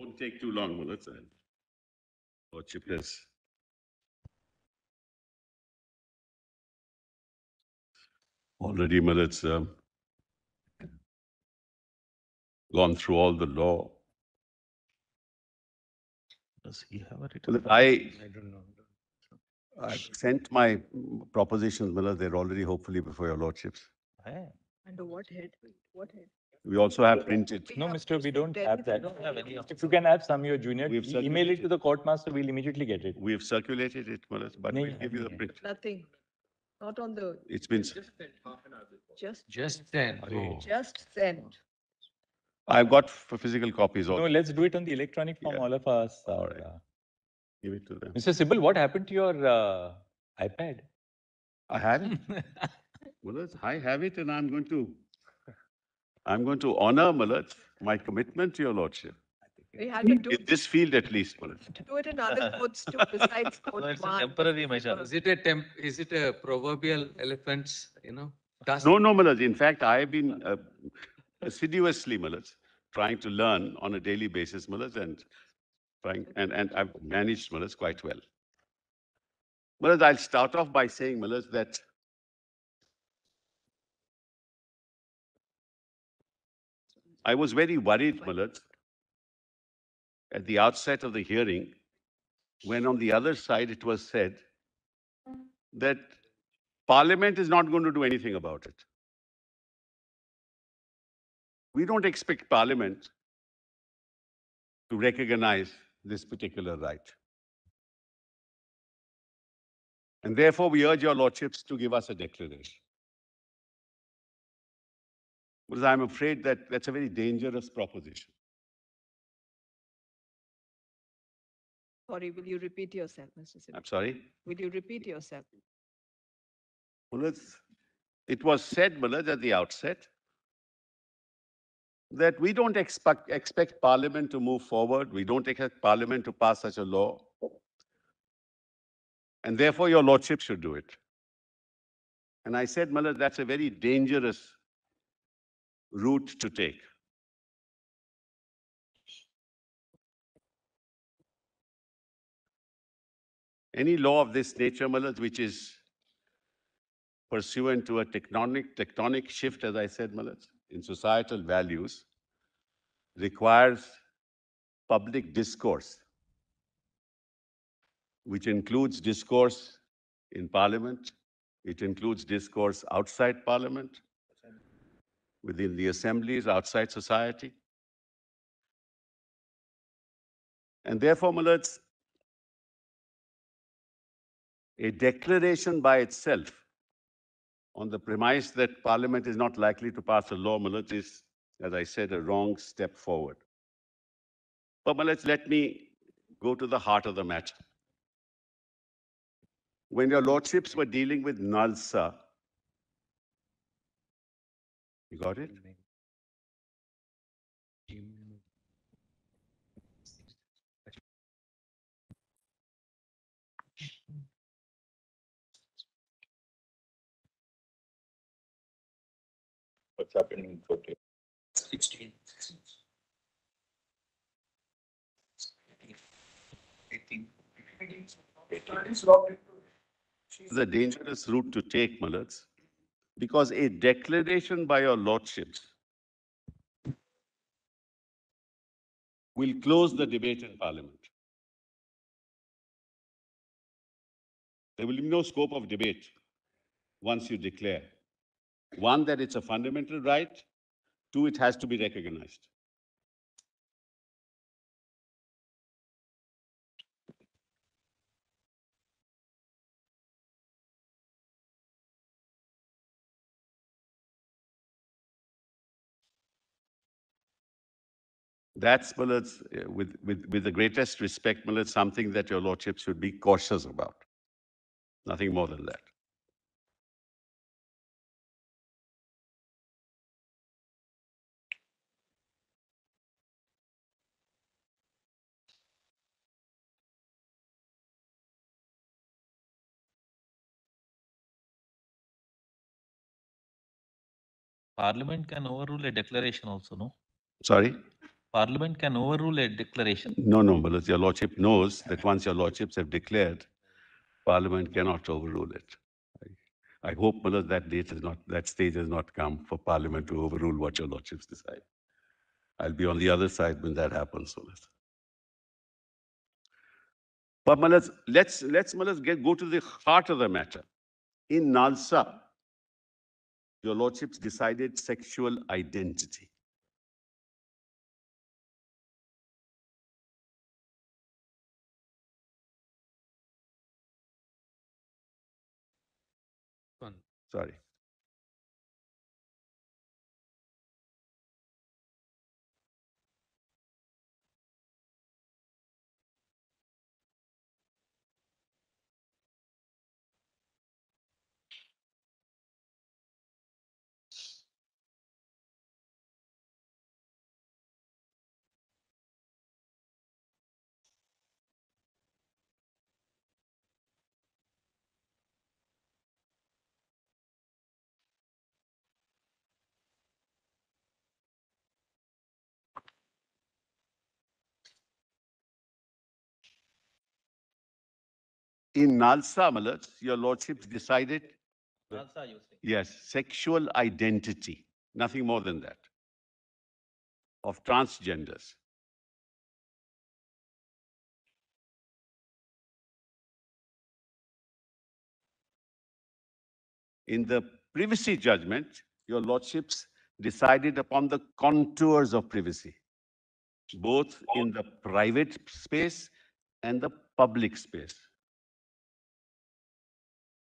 Won't take too long, will it, sir. Lordship has already, Mullah, it's, um, gone through all the law. Does he have a written? Mullah, I, I don't know. I've sent my propositions, Mullah. They're already hopefully before your lordships. Under what head? What head? We also have printed. No, mister, we don't have that. no- have any of If you can have some, your junior, We've email it to the court master, we'll immediately get it. We've circulated it, Mullah, but we'll give you the print. Nothing. Not on the, It's been, just, Just then. Oh. just sent. I've got f- physical copies No, also. let's do it on the electronic form, Yeah. all of us. All are, uh, Give it to them. Mr. Sibal, what happened to your uh, iPad? I have it. Mullah, I have it and I'm going to, I'm going to honor, Mullah, my commitment to your lordship. We had to do, In this field at least, Mullah. to do it in other courts too, besides No, court it's a one. temporary measure. Is it a temp, is it a proverbial elephant's, you know, task? No, no, Mullah. In fact, I have been uh, assiduously, Mullah, trying to learn on a daily basis, Mullah, and trying, and, and I've managed, Mullah, quite well. Mullah, I'll start off by saying, Mullah, that I was very worried, Mullah, at the outset of the hearing, when on the other side it was said that Parliament is not going to do anything about it. We don't expect Parliament to recognize this particular right. And therefore, we urge your lordships to give us a declaration. Because I'm afraid that that's a very dangerous proposition. Sorry, will you repeat yourself, Mr. Sim? I'm sorry. Will you repeat yourself? Well, it was said, Mullah, at the outset, that we don't expect, expect Parliament to move forward. We don't expect Parliament to pass such a law. And therefore, your lordship should do it. And I said, Mullah, that's a very dangerous route to take. Any law of this nature, Mullah, which is pursuant to a tectonic, tectonic shift, as I said, Mullah, in societal values, requires public discourse, which includes discourse in parliament, it includes discourse outside parliament, within the assemblies, outside society. And therefore, Mullah, it's a declaration by itself on the premise that Parliament is not likely to pass a law, Mullah, is, as I said, a wrong step forward. But Mullah, let me go to the heart of the matter. When your lordships were dealing with Nalsa, you got it? What's happening in Kote? Sixteen. It's a dangerous route to take, Mullahs, because a declaration by your lordships will close the debate in Parliament. There will be no scope of debate once you declare. One, that it's a fundamental right. Two, it has to be recognized. That's, Mullahs, uh, with, with, with the greatest respect, Mullahs, something that your lordship should be cautious about. Nothing more than that. Parliament can overrule a declaration also, no? Sorry? Parliament can overrule a declaration. No, no, but your lordship knows that once your lordships have declared, parliament cannot overrule it. I- I hope, Mullah, that date is not, that stage has not come for parliament to overrule what your lordships decide. I'll be on the other side when that happens, Mullah. But Mullah, let's, let's, Mullah, get, go to the heart of the matter. In Nalsa, your lordships decided sexual identity. Sorry. In Nalsa, Mullah, your lordships decided Nalsa, you say. Yes, sexual identity, nothing more than that, of transgenders. In the privacy judgment, your lordships decided upon the contours of privacy, both in the private space and the public space.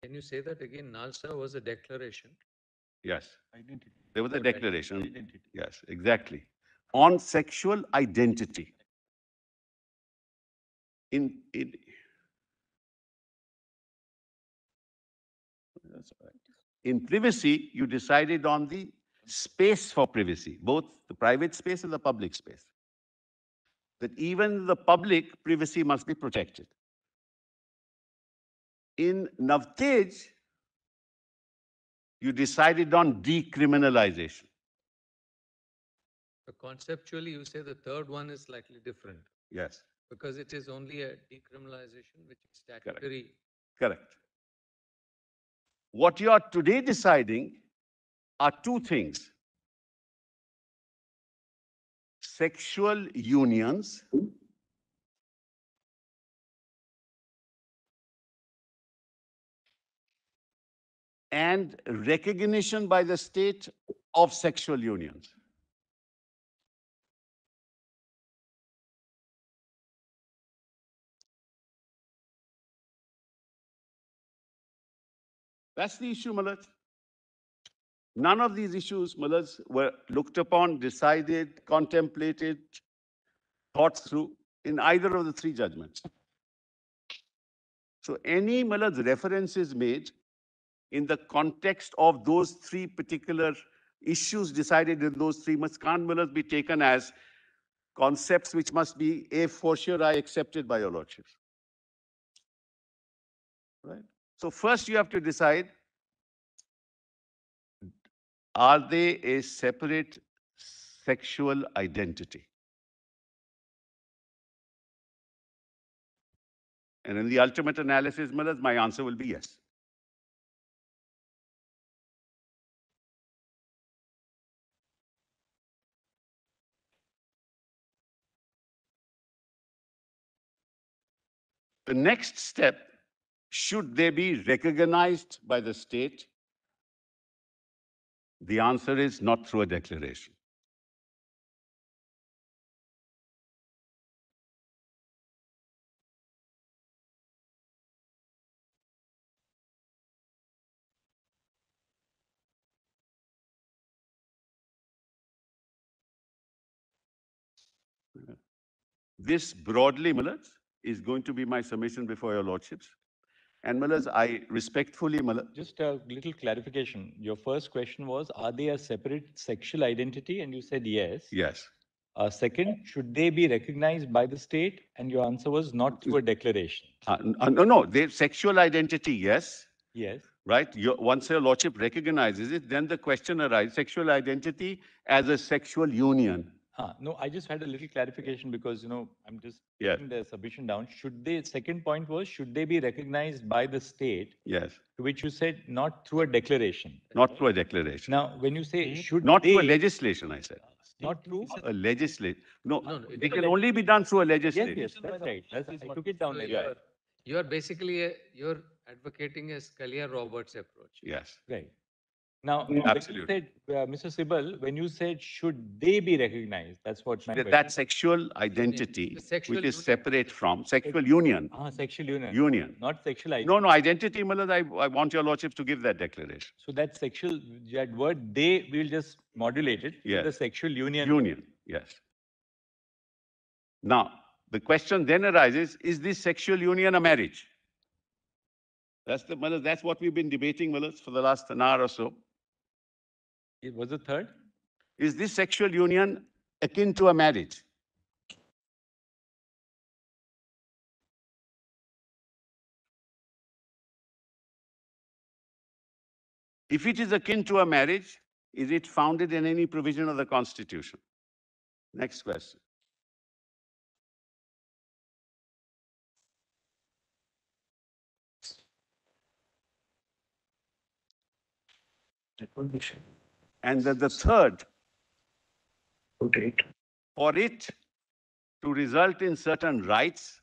Can you say that again? Nalsa was a declaration. Yes, Identity. there was a declaration. Identity. Yes, exactly. On sexual identity. In, in. That's all right. In privacy, you decided on the space for privacy, both the private space and the public space. That even the public privacy must be protected. In Navtej, you decided on decriminalization. But Conceptually, you say the third one is slightly different Yes. because it is only a decriminalization which is statutory. Correct. What you are today deciding are two things. Sexual unions and recognition by the state of sexual unions. That's the issue, Malaj. None of these issues, Malaj, were looked upon, decided, contemplated, thought through in either of the three judgments. So any Malaj reference is made in the context of those three particular issues decided in those three must can't Malaj be taken as concepts which must be a for sure I accepted by your lordships. Right? So first you have to decide, are they a separate sexual identity? And in the ultimate analysis, Millers, my answer will be yes. The next step, should they be recognized by the state? The answer is not through a declaration. This broadly, Millers, is going to be my submission before your lordships. And Millers, I respectfully, Millers, Just a little clarification. Your first question was, are they a separate sexual identity? And you said yes. yes, Uh, second, should they be recognized by the state? And your answer was not through a declaration. Uh, uh, no, no, their sexual identity, yes, Yes. right? Your, once your lordship recognizes it, then the question arises, sexual identity as a sexual union. Ah, no, I just had a little clarification because, you know, I'm just Yes. putting the submission down. Should they, second point was, should they be recognized by the state, Yes, to which you said not through a declaration? not through a declaration. Now, when you say should Not through a legislation, I said. not through? A legislate, no, No, no, it it's can only be done through a Yes, legislation. yes, that's right. That's, I took it down So like you're- that. You're basically, a- you're advocating a Scalia Roberts approach. Yes, Right. Now, when you Absolutely. said, uh, Mr. Sibal, when you said should they be recognized, that's what my That- that sexual identity, sexual which is union. separate from sexual union, Ah, sexual union, union. not sexual identity. No, no, identity, Milad, I, I want your lordships to give that declaration. So that sexual, that word they, we'll just modulate it. to The Yes. sexual union. Union, yes. Now, the question then arises, is this sexual union a marriage? That's the, Milad, that's what we've been debating, Milad, for the last an hour or so. It was the third? Is this sexual union akin to a marriage? If it is akin to a marriage, is it founded in any provision of the Constitution? Next question. And then the third, for it to result in certain rights,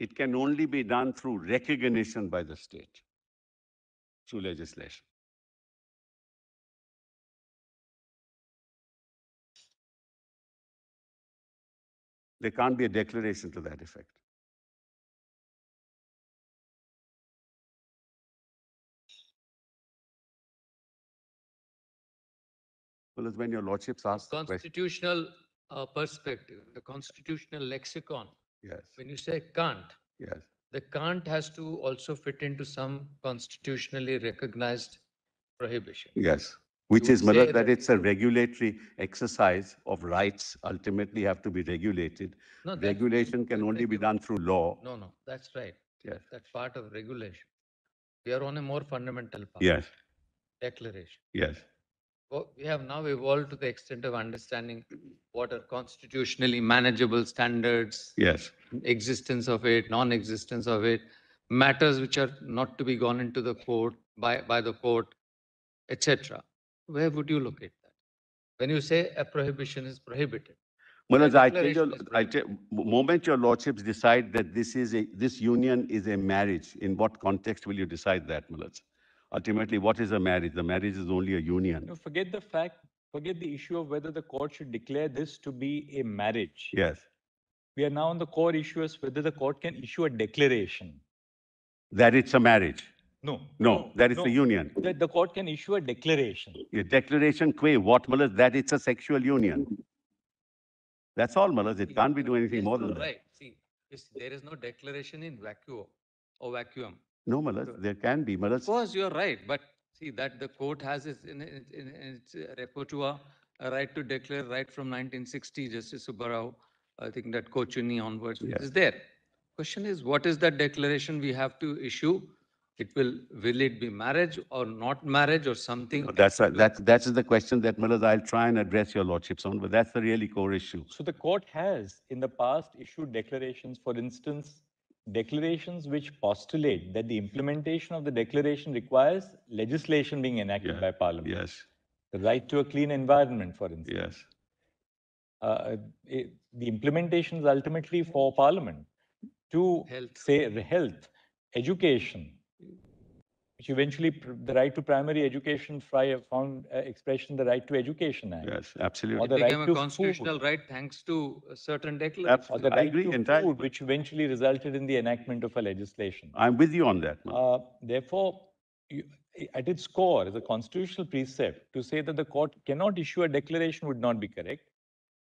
it can only be done through recognition by the state, through legislation. There can't be a declaration to that effect. Well, it's when your lordships ask. Constitutional uh, perspective, the constitutional lexicon, Yes, when you say can't, yes. the can't has to also fit into some constitutionally recognized prohibition. Yes, which You is, say that that- it's a regulatory exercise of rights ultimately have to be regulated. No, Regulation can only be done through law. No, no, that's right. Yes, That's part of regulation. We are on a more fundamental path. yes, Declaration. yes, we have now evolved to the extent of understanding what are constitutionally manageable standards, yes. existence of it, non-existence of it, matters which are not to be gone into the court by, by the court, etc. Where would you locate that? When you say a prohibition is prohibited, Manoj, I tell you, I tell, moment your lordships decide that this is a, this union is a marriage, in what context will you decide that, Manoj? Ultimately, what is a marriage? The marriage is only a union. No, forget the fact, forget the issue of whether the court should declare this to be a marriage. Yes, We are now on the core issue as whether the court can issue a declaration. that it's a marriage. No. No, that is no. a union. That the court can issue a declaration. A declaration qua what, Manoj, that it's a sexual union. That's all, Manoj. It can't be doing anything Yes, more you're than that. Right, see, see, there is no declaration in vacuo or vacuum. No, Manoj, there can be, Of course, you're right, but see that the court has its, in, in, in in its repertoire, a right to declare right from nineteen sixty, Justice Subbarao, I think that Kochuni onwards, Yes. is there. Question is, what is that declaration we have to issue? It will, will it be marriage or not marriage or something? No, That's, a- that's, that is the question that, Manoj, I'll try and address your lordships on, but that's the really core issue. So the court has in the past issued declarations, for instance, declarations which postulate that the implementation of the declaration requires legislation being enacted Yeah, by parliament. Yes, The right to a clean environment, for instance. yes, uh, it- the implementation is ultimately for Parliament to Health. say the health, education, which eventually pr- the right to primary education fri- found uh, expression the right to education act. yes, Or absolutely. the It right became a to constitutional food, right thanks to a certain or declaration. the I agree to entirely. food, which eventually resulted in the enactment of a legislation. I'm with you on that, Uh, Therefore, you- at its core, as a constitutional precept, to say that the court cannot issue a declaration would not be correct.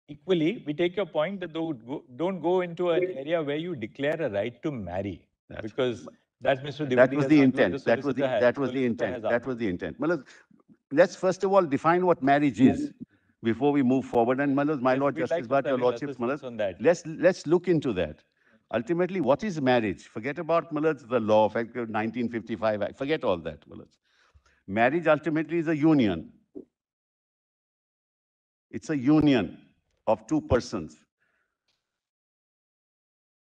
Equally, we take your point that though, go- don't go into an area where you declare a right to marry, That's- because that's Mr. That was the intent, that was the, that was the intent, that was the intent. Manoj, let's first of all define what marriage is before we move forward. And Manoj, my Yes, lord like Justice Bhat, your have his lordships, assistance Manoj, On that. let's, let's look into that. Ultimately, what is marriage? Forget about, Manoj, the law, of fact, 1955 Act, forget all that, Manoj. Marriage ultimately is a union. It's a union of two persons.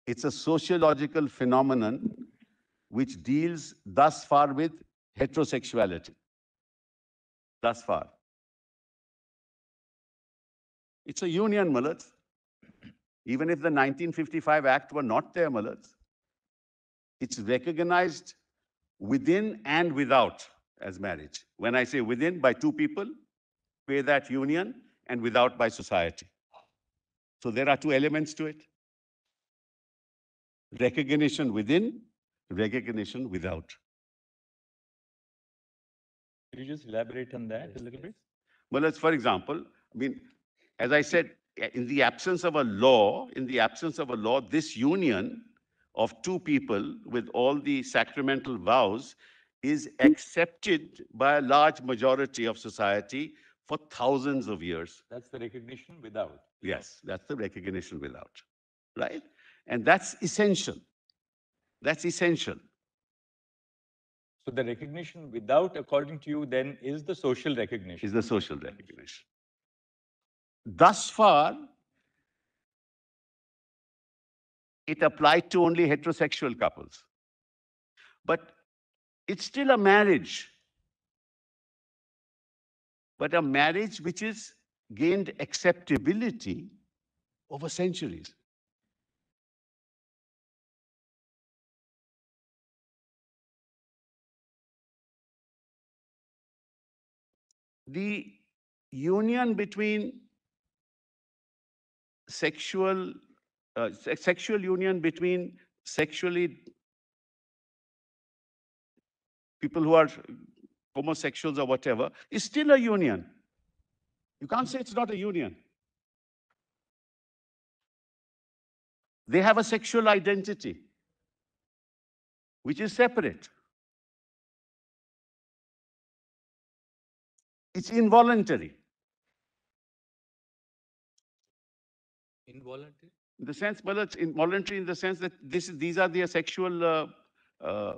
It's a sociological phenomenon which deals thus far with heterosexuality. Thus far. It's a union, Mullahs. Even if the 1955 Act were not there, Mullahs, it's recognized within and without as marriage. When I say within, by two people, pay that union, and without by society. So there are two elements to it. Recognition within, recognition without. Could you just elaborate on that a little bit? Well, as for example, I mean, as I said, eh, in the absence of a law, in the absence of a law, this union of two people with all the sacramental vows is accepted by a large majority of society for thousands of years. That's the recognition without. Yes, that's the recognition without, right? And that's essential. That's essential. So the recognition without, according to you, then is the social recognition. is the social recognition. Thus far, it applied to only heterosexual couples. But it's still a marriage. But a marriage which has gained acceptability over centuries. The union between sexual, uh, sexual union between sexually people who are homosexuals or whatever is still a union. You can't say it's not a union. They have a sexual identity, which is separate. It's involuntary. Involuntary? In the sense, well, it's involuntary in the sense that this, is- these are their sexual, uh, uh,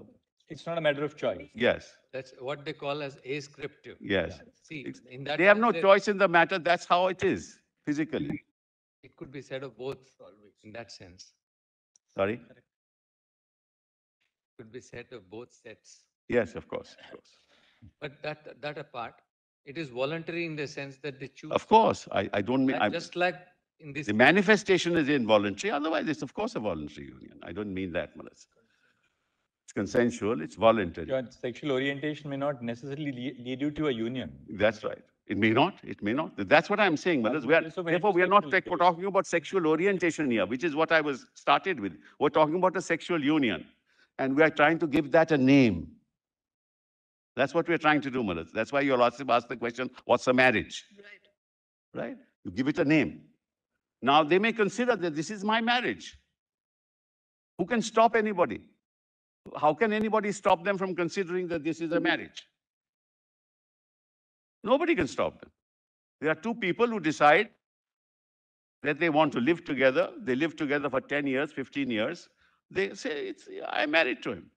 It's not a matter of choice. yes, That's what they call as ascriptive. yes. See, in that. They have no choice in the matter. That's how it is physically. It could be said of both in that sense. Sorry? It Could be said of both sets. Yes, of course, of course. But that, that apart, it is voluntary in the sense that they choose. Of course, I, I don't mean, Like- I, Just like in this. the manifestation is involuntary. Otherwise, it's of course a voluntary union. I don't mean that, Melissa. It's consensual, it's voluntary. Your sexual orientation may not necessarily lea- lead you to a union. That's right. It may not, it may not. That's what I'm saying, Manas. We are, case of therefore, we are not heterosexual like- talking about sexual orientation here, which is what I was started with. We're talking about a sexual union. And we are trying to give that a name. That's what we're trying to do, Manas. That's why you'll also ask the question, what's a marriage? Right. right? You give it a name. Now, they may consider that this is my marriage. Who can stop anybody? How can anybody stop them from considering that this is a marriage? Nobody can stop them. There are two people who decide that they want to live together. They live together for 10 years, 15 years. They say, it's, I'm married to him.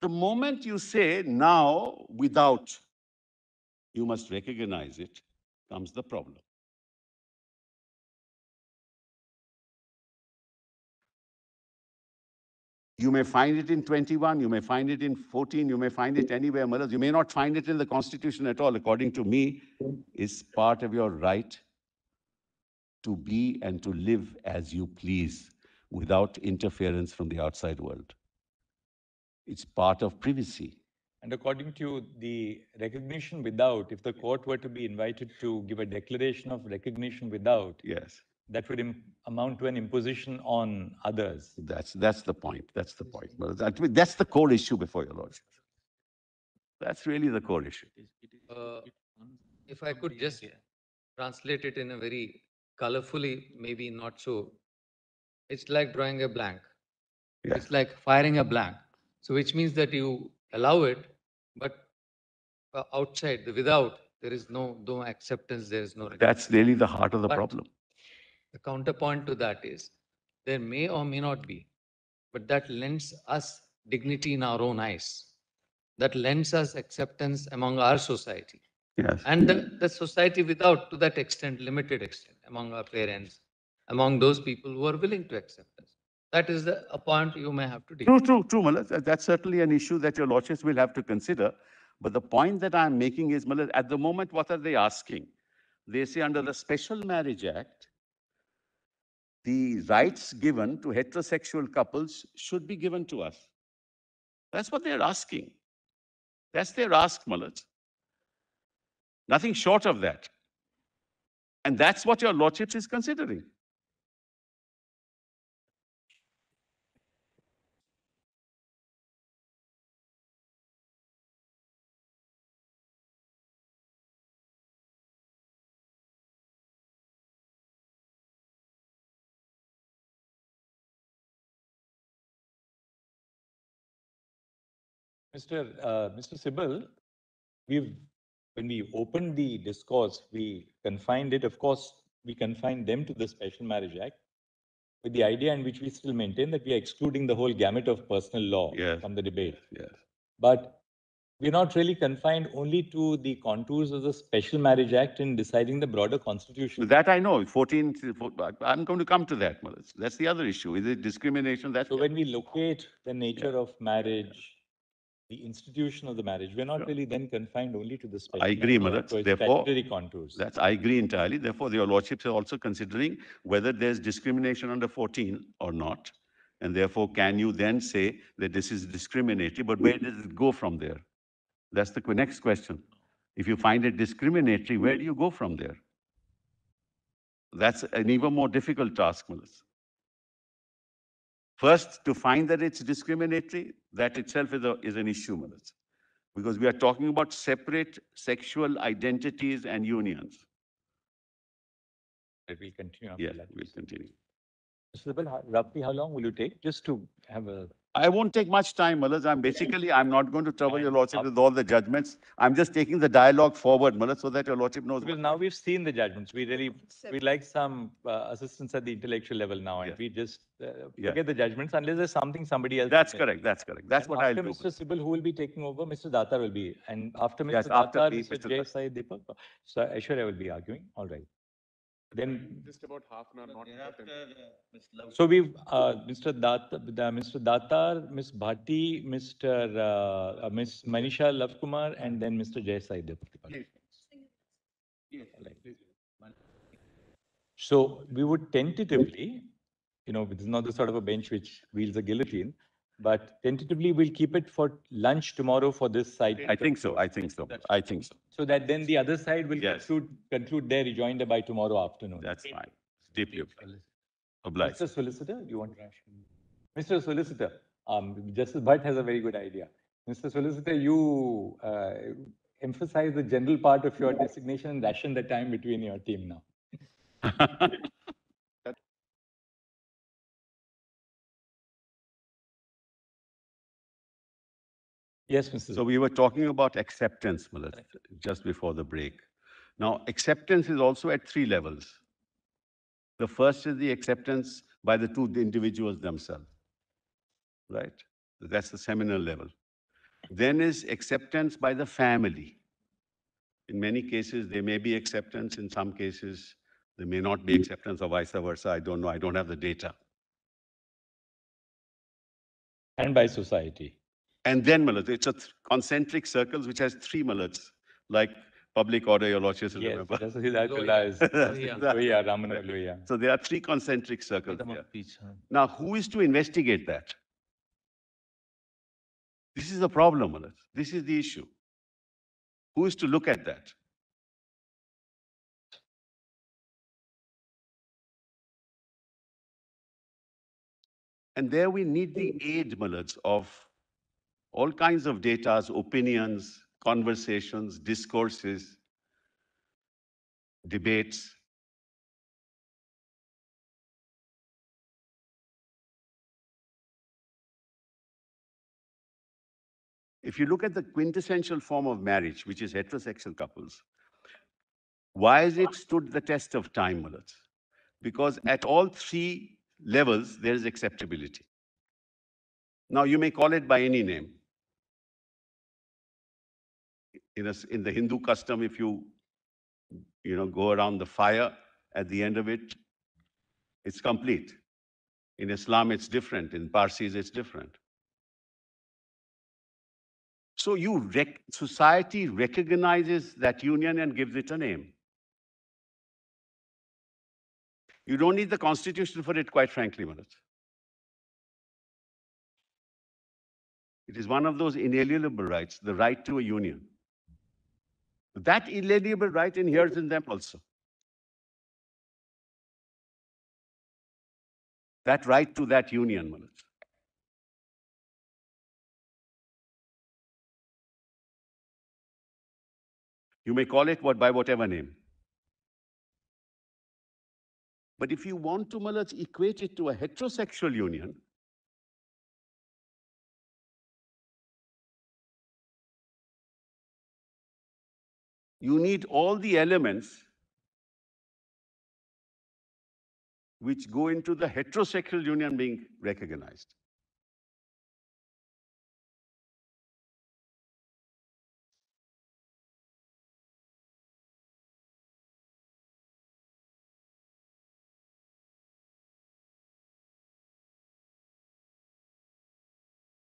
The moment you say now without, you must recognize it, comes the problem. You may find it in 21, you may find it in 14, you may find it anywhere else. You may not find it in the Constitution at all. According to me, is part of your right to be and to live as you please without interference from the outside world. It's part of privacy. And according to you, the recognition without, if the court were to be invited to give a declaration of recognition without, Yes. that would im- amount to an imposition on others. That's, that's the point. That's the point. Well, that, that's the core issue before your lordship. That's really the core issue. Uh, If I could just translate it in a very colorfully, maybe not so. It's like drawing a blank. Yeah. It's like firing a blank. So which means that you allow it, but uh, outside, the without, there is no, no acceptance, there is no. That's really the heart of the But- problem. The counterpoint to that is, there may or may not be, but that lends us dignity in our own eyes. That lends us acceptance among our society. Yes. And the, the society without, to that extent, limited extent, among our parents, among those people who are willing to accept. That is the, a point you may have to True, debate. true, true, Malad. That's certainly an issue that your lordships will have to consider. But the point that I'm making is, Malad, at the moment, what are they asking? They say under the Special Marriage Act, the rights given to heterosexual couples should be given to us. That's what they're asking. That's their ask, Malad. Nothing short of that. And that's what your lordships is considering. Mr. Uh, Mr. Sibal, we've, when we opened the discourse, we confined it, of course, we confined them to the Special Marriage Act with the idea in which we still maintain that we are excluding the whole gamut of personal law Yes. from the debate. Yes. But we're not really confined only to the contours of the Special Marriage Act in deciding the broader constitution. That I know, 14, I'm going to come to that. That's the other issue. Is it discrimination? That's, So when we locate the nature of marriage, the institution of the marriage, we're not Sure. really then confined only to the I agree, marriage act Malad. or its Therefore, contours. that's, I agree entirely. Therefore, your lordships are also considering whether there's discrimination under 14 or not. And therefore, can you then say that this is discriminatory, but where does it go from there? That's the next question. If you find it discriminatory, where do you go from there? That's an even more difficult task, Malad. First, to find that it's discriminatory, that itself is, a, is an issue, Malad. Because we are talking about separate sexual identities and unions. Will continue. Yes, we'll continue. Mr. Sibal, roughly how long will you take just to have a, I won't take much time, Malaz. I'm basically, I'm not going to trouble your lordship with all the judgments. I'm just taking the dialogue forward, Malaz, so that your lordship knows. because now we've seen the judgments. We really, we Seven. like some uh, assistance at the intellectual level now and Yes. we just uh, Yeah. forget the judgments unless there's something somebody else. That's correct, that's correct. That's And what I'll after do. Mr. Sibal, who will be taking over? Mr. Datar will be, and after Mr. Yes, after Datar, me, Mr. Mr. Jay Dat- Sai Deepak. So Aishwarya will be arguing, all right. Then, Just about half an hour, not more than- Thereafter, uh, so we've, uh, Mr. Dat, the- Mr. Datar, Ms. Bhati, Mr. uh, uh, Ms. Manisha Lavkumar, and then Mr. Jay Sai Deepak. So we would tentatively, you know, this is not the sort of a bench which wields a guillotine, but tentatively we'll keep it for lunch tomorrow for this side. I think so, I think so, I think so. So that then the other side will Yes. conclude, conclude their rejoinder by tomorrow afternoon. That's fine. Deeply obliged. obliged. Mr. Solicitor, do you want? Mr. Solicitor, um, Justice Bhat has a very good idea. Mr. Solicitor, you uh, emphasize the general part of your designation and ration the time between your team now. Yes, Mr. So we were talking about acceptance, Malaz, just before the break. Now, acceptance is also at three levels. The first is the acceptance by the two individuals themselves, right? That's the seminal level. Then is acceptance by the family. In many cases, there may be acceptance. In some cases, there may not be acceptance or vice versa. I don't know. I don't have the data. And by society. And then Malad, it's a th- concentric circles which has three Malads, like public order, your lordships will Yes, remember. Justice Hidayatullah is, Lohiya. Lohiya, Ramana Lohiya. So there are three concentric circles here. of speech, huh? Now, who is to investigate that? This is the problem, Malad. This is the issue. Who is to look at that? And there we need the aid, Malads, of all kinds of data, opinions, conversations, discourses, debates. If you look at the quintessential form of marriage, which is heterosexual couples, why has it stood the test of time, Malads? Because at all three levels, there is acceptability. Now, you may call it by any name. In, a in the Hindu custom, if you, you know, go around the fire at the end of it, it's complete. In Islam, it's different. In Parsis, it's different. So you rec- society recognizes that union and gives it a name. You don't need the constitution for it, quite frankly, Manoj. It is one of those inalienable rights, the right to a union. That inalienable right inheres in them also. That right to that union, Manoj. You may call it what by whatever name. But if you want to, Malaj, equate it to a heterosexual union, you need all the elements which go into the heterosexual union being recognized.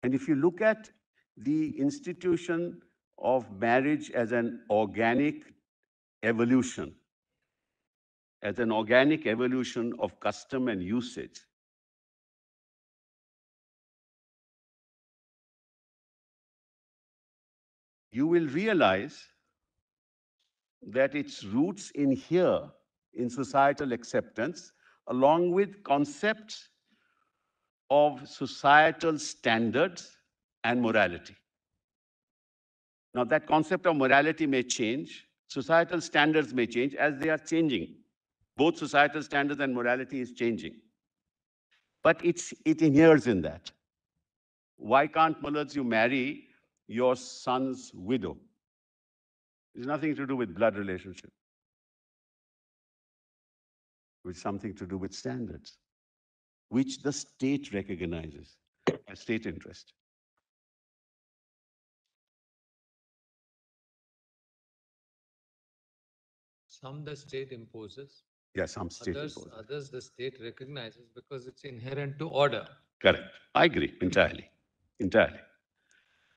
And if you look at the institution of marriage as an organic evolution, as an organic evolution of custom and usage, you will realize that its roots in here, in societal acceptance, along with concepts of societal standards and morality. Now, that concept of morality may change, societal standards may change as they are changing. Both societal standards and morality is changing. But it's, it inheres in that. Why can't Mullahs you marry your son's widow? It's nothing to do with blood relationship. It's something to do with standards, which the state recognizes as state interest. Some the state imposes, Yeah, some state others, imposes. others the state recognizes because it's inherent to order. Correct. I agree entirely. Entirely.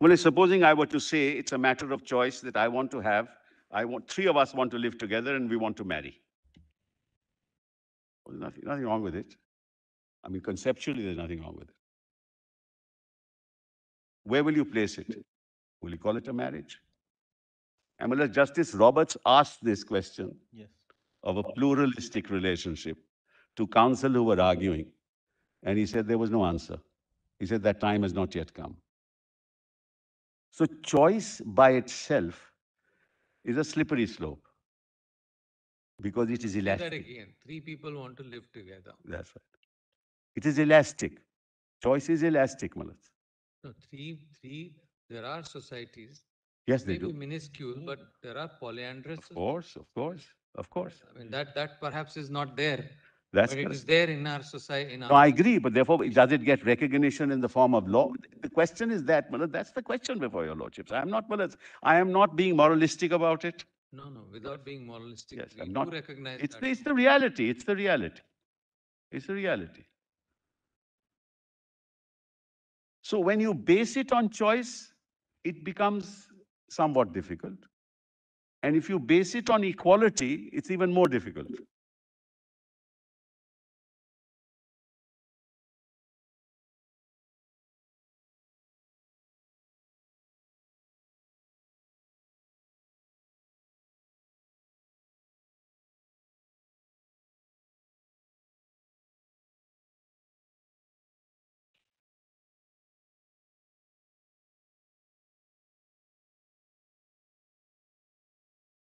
Well, supposing I were to say it's a matter of choice that I want to have, I want, three of us want to live together and we want to marry. Well, nothing, nothing wrong with it. I mean, conceptually, there's nothing wrong with it. Where will you place it? Will you call it a marriage? And well, Justice Roberts asked this question Yes. of a pluralistic relationship to counsel who were arguing. And he said there was no answer. He said that time has not yet come. So choice by itself is a slippery slope because it is Say that elastic. again, three people want to live together. That's right. It is elastic. Choice is elastic, Malas. No, three, three, there are societies, Yes, they maybe do. minuscule, but there are polyandrous. Of course, of course, of course. I mean, that, that perhaps is not there, That's but it correct. is there in our society, in No, I agree, but therefore, does it get recognition in the form of law? The question is that, Malad, that's the question before your lordships. I am not, Malad, I am not being moralistic about it. No, no, without being moralistic, Yes, I'm do not- recognize It's, that. the- it's the reality, it's the reality. It's the reality. So when you base it on choice, it becomes somewhat difficult. And if you base it on equality, it's even more difficult.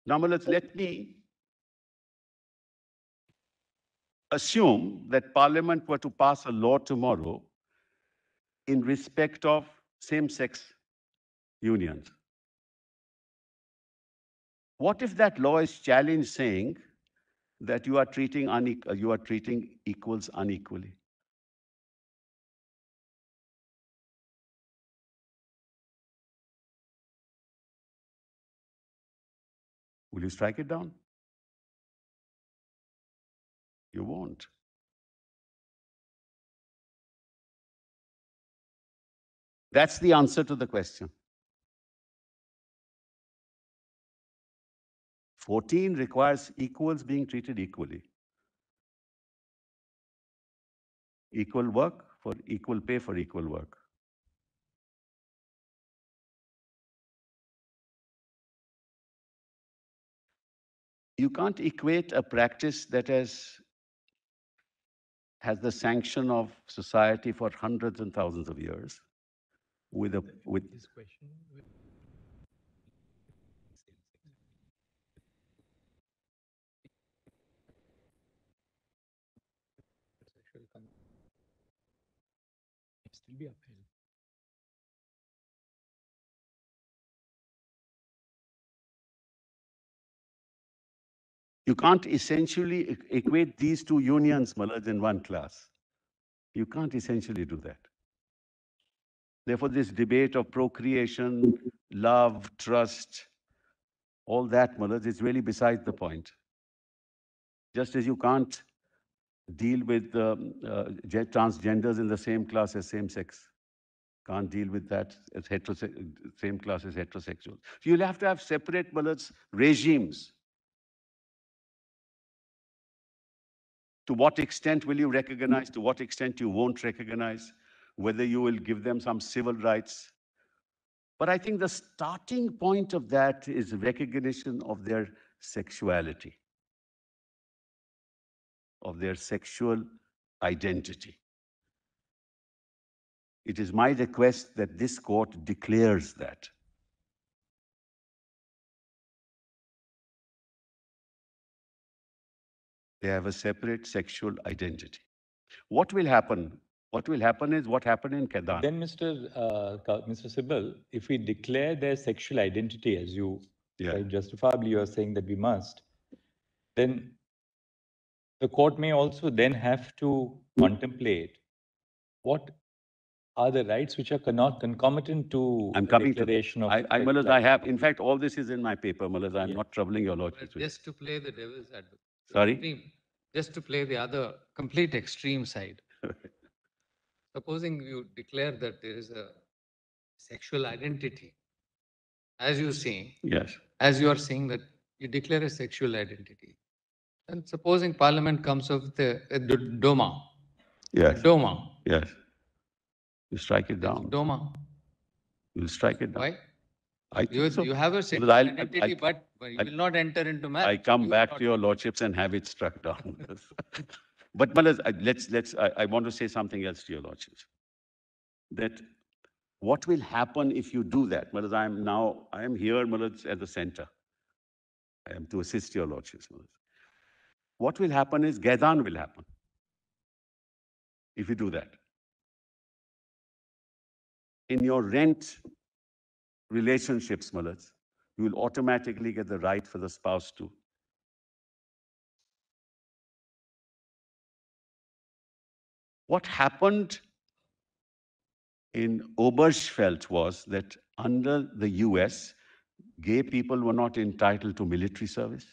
Let's let me assume that Parliament were to pass a law tomorrow in respect of same-sex unions. What if that law is challenged saying that you are treating you are treating equals unequally? Will you strike it down? You won't. That's the answer to the question. 14 requires equals being treated equally. Equal work for equal pay for equal work. You can't equate a practice that has has the sanction of society for hundreds and thousands of years with a with His question. Still be upheld. You can't essentially equate these two unions, Malaj, in one class. You can't essentially do that. Therefore, this debate of procreation, love, trust, all that, Malaj, is really beside the point. Just as you can't deal with um, uh, transgenders in the same class as same sex, can't deal with that as same class as heterosexual. So you'll have to have separate, Malaj, regimes. To what extent will you recognize? Mm. To what extent you won't recognize? Whether you will give them some civil rights? But I think the starting point of that is recognition of their sexuality, of their sexual identity. It is my request that this court declares that. They have a separate sexual identity. What will happen? What will happen is what happened in Ghaidan. Then, Mr. Uh, Mr. Sibal, if we declare their sexual identity as you Yeah. quite justifiably you are saying that we must, then the court may also then have to contemplate what are the rights which are conno- concomitant to I'm the coming to of. I, I, sexual Malaz, I have, in fact, all this is in my paper, Malaz. I'm Yeah. not troubling your But lordship. Just to play the devil's advocate. Sorry? Just to play the other complete extreme side. Supposing you declare that there is a sexual identity, as you saying, Yes, as you are saying that you declare a sexual identity. And supposing parliament comes up with a, DOMA, yes, DOMA, yes. You strike it down. DOMA, You'll strike it down. why? I You, think so. you have a I'll- I'll- identity, I'll- but but you I'll- will not enter into marriage. I come You back not- to your lordships and have it struck down. But Malaz, I- let's, let's, I, I want to say something else to your lordships. That what will happen if you do that? Malaz, I am now, I am here, Malaz, at the center. I am to assist your lordships, Malaz. What will happen is Ghaidan will happen. If you do that. In your rent relationships, Malaz, you will automatically get the right for the spouse to What happened in Obergefell was that under the US, gay people were not entitled to military service.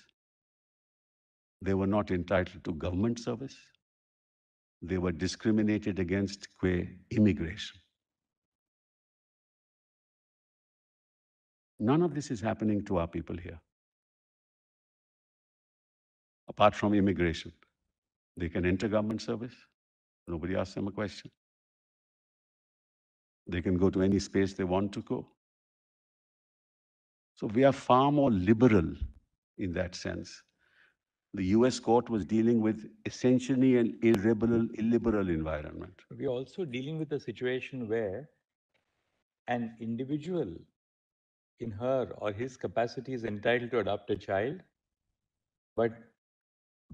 They were not entitled to government service. They were discriminated against qua immigration. None of this is happening to our people here. Apart from immigration, they can enter government service. Nobody asks them a question. They can go to any space they want to go. So we are far more liberal in that sense. The US court was dealing with essentially an illiberal, illiberal environment. We're also dealing with a situation where an individual in her or his capacity is entitled to adopt a child, but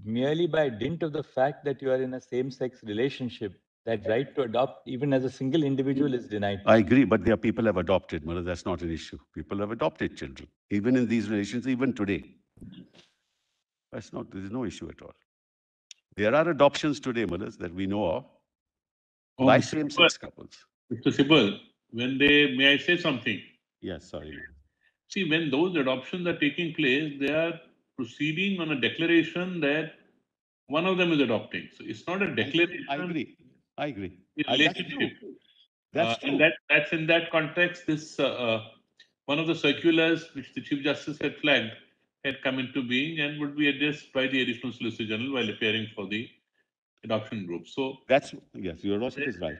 merely by dint of the fact that you are in a same-sex relationship, that right to adopt, even as a single individual, is denied. I agree, but there are people have adopted, Mother, that's not an issue. People have adopted children, even in these relations, even today. That's not, there's no issue at all. There are adoptions today, mothers, that we know of, Oh, by Mr. same-sex couples. Mr. Sibal, when they, may I say something? Yes, sorry. Ma'am. See, when those adoptions are taking place, they are proceeding on a declaration that one of them is adopting. So it's not a declaration. I agree, I agree. in Uh, that's true. relationship. That's Uh, true. And that, that's in that context, this, uh, uh, one of the circulars which the Chief Justice had flagged had come into being and would be addressed by the additional Solicitor General while appearing for the adoption group. So That's, yes, your lordship is right.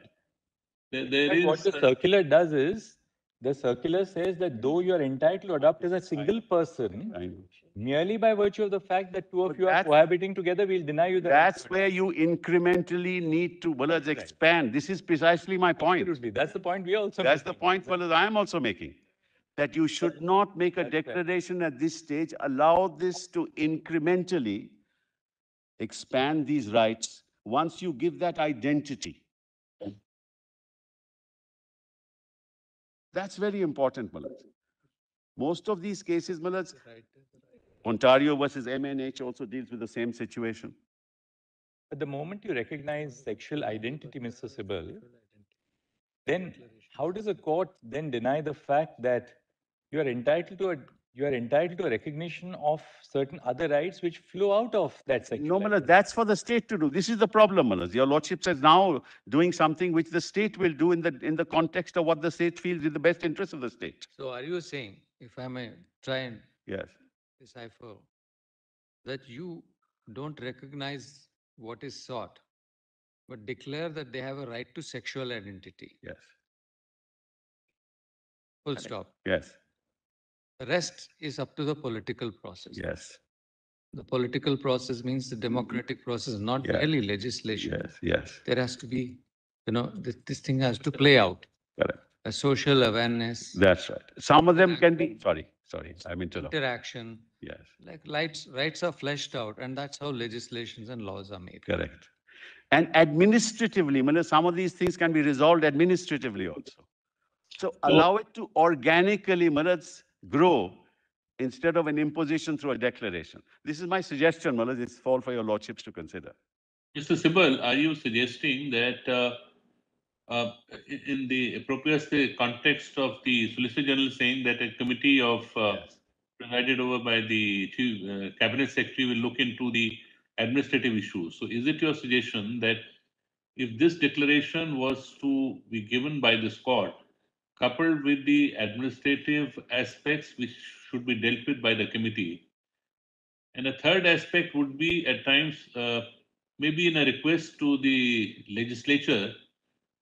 there, there And is. what the uh, circular does is, the circular says that though you are entitled to adopt as a single person, merely by virtue of the fact that two of But you are cohabiting together, we'll deny you the. That's to where you incrementally need to, well, right. expand. This is precisely my point. Absolutely, that's the point we also. That's the point, well, I am also making. That you should not make a That's right. declaration at this stage, allow this to incrementally expand these rights once you give that identity. That's very important, Malad. Most of these cases, Malad, Ontario versus MNH also deals with the same situation. But the moment you recognize sexual identity, Mr. Sibal, then how does a court then deny the fact that you are entitled to a, you are entitled to a recognition of certain other rights which flow out of that section. No, Malad, that's for the state to do. This is the problem, Malad. Your lordship says now doing something which the state will do in the, in the context of what the state feels is the best interest of the state. So are you saying, if I may try and Yes, decipher, that you don't recognize what is sought, but declare that they have a right to sexual identity, yes, full stop. yes, The rest is up to the political process. yes, The political process means the mm-hmm. democratic process, not Yeah. merely legislation. yes, yes, There has to be, you know, this, this thing has to play out, correct. a social awareness, That's right. Some of them can be, sorry, sorry, I'm interrupting. interaction, Yes, like rights, rights are fleshed out, and that's how legislations and laws are made. correct. And administratively, some of these things can be resolved administratively also. So allow it to organically, Malad, grow instead of an imposition through a declaration. This is my suggestion, Malad, it's all for your lordships to consider. Mr. Sibal, are you suggesting that uh, uh, in the appropriate context of the Solicitor General saying that a committee of uh, presided over by the Chief uh, Cabinet Secretary will look into the administrative issues. So is it your suggestion that if this declaration was to be given by this court, coupled with the administrative aspects which should be dealt with by the committee, and a third aspect would be at times uh, maybe in a request to the legislature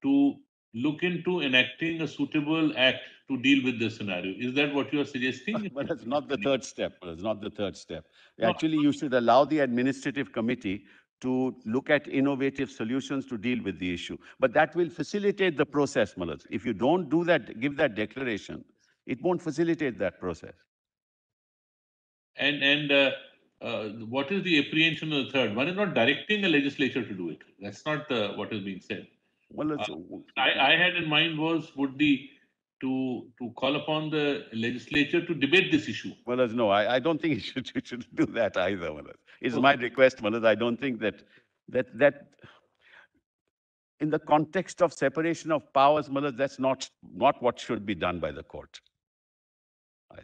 to look into enacting a suitable act to deal with this scenario. Is that what you are suggesting? But it's not the third step, it's not the third step. Actually, you should allow the administrative committee to look at innovative solutions to deal with the issue. But that will facilitate the process, Malaz. If you don't do that, give that declaration, it won't facilitate that process. And, and uh, uh, what is the apprehension of the third? One is not directing the legislature to do it. That's not uh, what is being said. Well, it's, I, I had in mind was would the to to call upon the legislature to debate this issue. Malaz, no, I, I don't think you should, you should do that either, Malaz. It's my request, Malaz. I don't think that, that, that, in the context of separation of powers, Malaz, that's not, not what should be done by the court. I,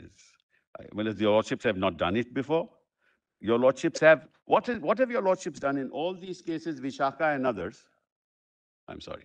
I, Malaz, your lordships have not done it before. Your lordships have, what is, what have your lordships done in all these cases, Vishaka and others? I'm sorry.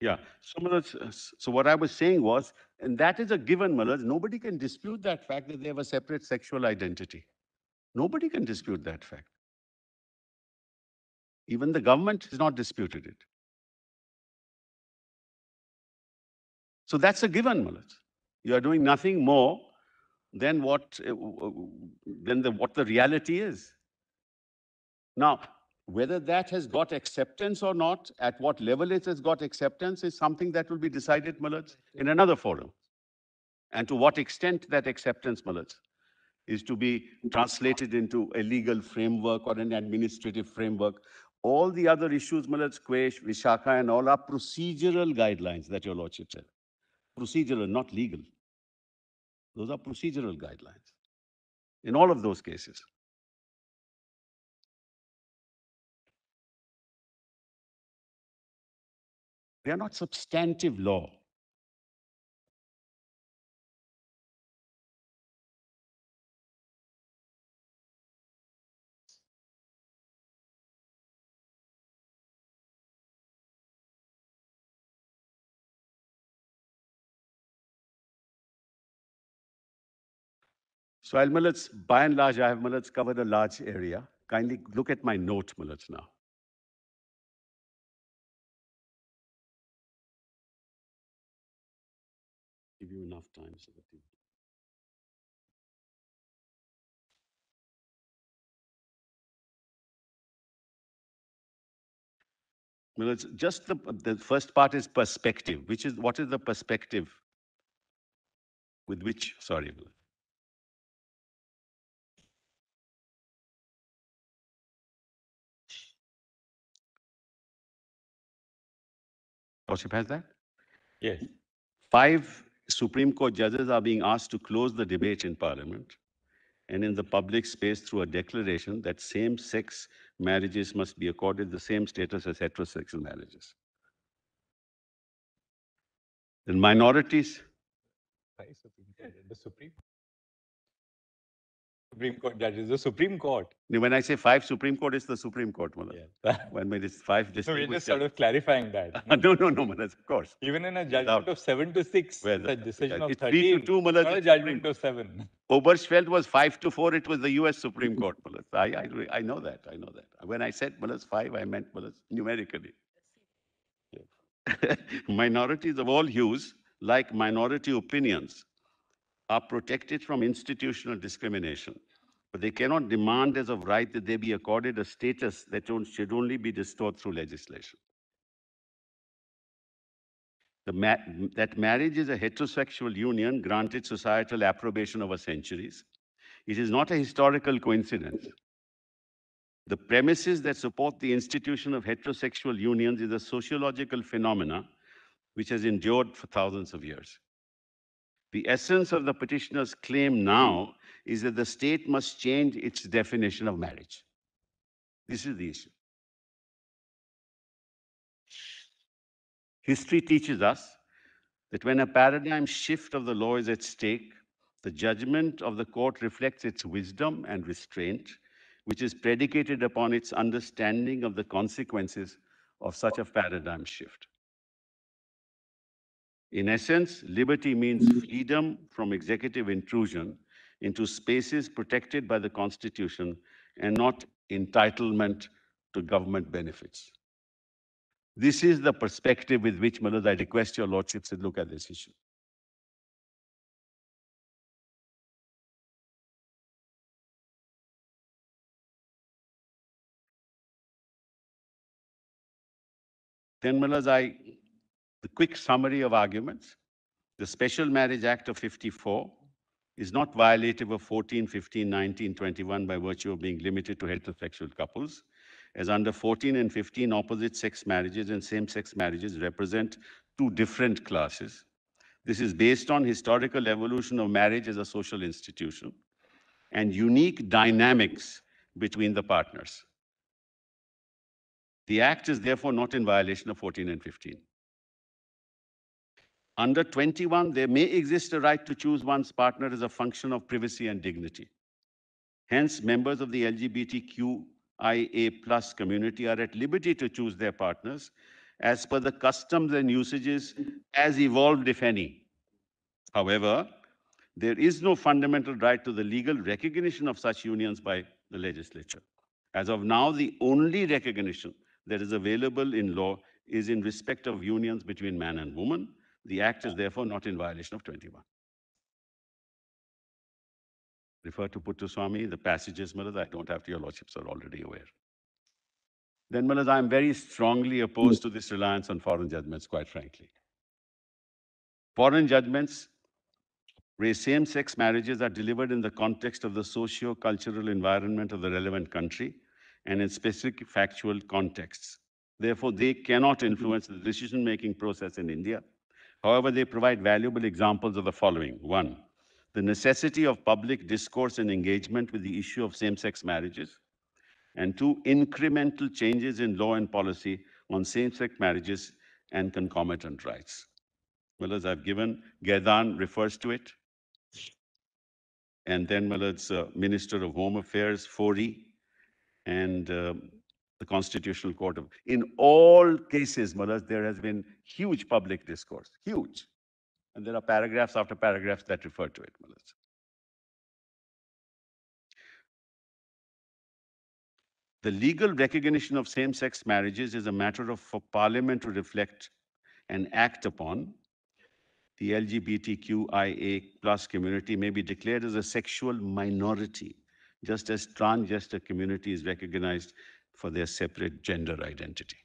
Yeah, so, uh, so what I was saying was, and that is a given, Manoj, nobody can dispute that fact that they have a separate sexual identity. Nobody can dispute that fact. Even the government has not disputed it. So that's a given, Manoj. You are doing nothing more than what, uh, than the, what the reality is. Now, whether that has got acceptance or not, at what level it has got acceptance is something that will be decided, Malaj, in another forum. And to what extent that acceptance, Malaj, is to be translated into a legal framework or an administrative framework. All the other issues, Malaj, Quesh, Vishaka, and all are procedural guidelines that your lordship said. Procedural, not legal. Those are procedural guidelines in all of those cases. They are not substantive law. So I'll, Millet's, by and large, I have Millet's covered a large area. Kindly look at my note, Millet's now. You enough time so that you. Millet's, just the, the first part is perspective, which is, what is the perspective with which, sorry. Lordship has that? Yes. Five Supreme Court judges are being asked to close the debate in Parliament and in the public space through a declaration that same-sex marriages must be accorded the same status as heterosexual marriages. And minorities, The Supreme. Supreme Court judges, the Supreme Court. when I say five Supreme Court, it's the Supreme Court, Manoj. Yeah. When it's five So we're just sort of clarifying that. no? No, no, no, of course. Even in a judgment of seven to six, Where the decision of it's three to two, not a judgment Supreme. of seven. Obergefell was five to four, it was the US Supreme Court, Manoj. I, I, I know that, I know that. When I said Manoj five, I meant Manoj numerically. Minorities of all hues, like minority opinions, are protected from institutional discrimination, but they cannot demand as of right that they be accorded a status that should only be bestowed through legislation. Ma- that marriage is a heterosexual union granted societal approbation over centuries. It is not a historical coincidence. The premises that support the institution of heterosexual unions is a sociological phenomena which has endured for thousands of years. The essence of the petitioner's claim now is that the state must change its definition of marriage. This is the issue. History teaches us that when a paradigm shift of the law is at stake, the judgment of the court reflects its wisdom and restraint, which is predicated upon its understanding of the consequences of such a paradigm shift. In essence, liberty means freedom from executive intrusion into spaces protected by the Constitution and not entitlement to government benefits. This is the perspective with which, Manoj, I request your lordships to look at this issue. Then, Manoj, I, the quick summary of arguments. The Special Marriage Act of 54 is not violative of 14, 15, 19, 21 by virtue of being limited to heterosexual couples, as under 14 and 15, opposite-sex marriages and same-sex marriages represent two different classes. This is based on historical evolution of marriage as a social institution and unique dynamics between the partners. The Act is therefore not in violation of 14 and 15. Under 21, there may exist a right to choose one's partner as a function of privacy and dignity. Hence, members of the LGBTQIA plus community are at liberty to choose their partners as per the customs and usages as evolved, if any. However, there is no fundamental right to the legal recognition of such unions by the legislature. As of now, the only recognition that is available in law is in respect of unions between man and woman. The act is therefore not in violation of 21. Refer to Puttaswamy, the passages, Malad, I don't have to, your lordships are already aware. Then, Malad, I am very strongly opposed to this reliance on foreign judgments, quite frankly. Foreign judgments where same-sex marriages are delivered in the context of the socio-cultural environment of the relevant country and in specific factual contexts. Therefore, they cannot mm-hmm. influence the decision-making process in India. However, they provide valuable examples of the following. One, the necessity of public discourse and engagement with the issue of same-sex marriages. And two, incremental changes in law and policy on same-sex marriages and concomitant rights. Well, as I've given, Ghaidan refers to it. And then Malad's uh, Minister of Home Affairs, Fourie, and um, the Constitutional Court of. In all cases, Malad, there has been huge public discourse, huge. And there are paragraphs after paragraphs that refer to it, Malad. The legal recognition of same-sex marriages is a matter of for Parliament to reflect and act upon the LGBTQIA plus community may be declared as a sexual minority, just as transgender community is recognized for their separate gender identity.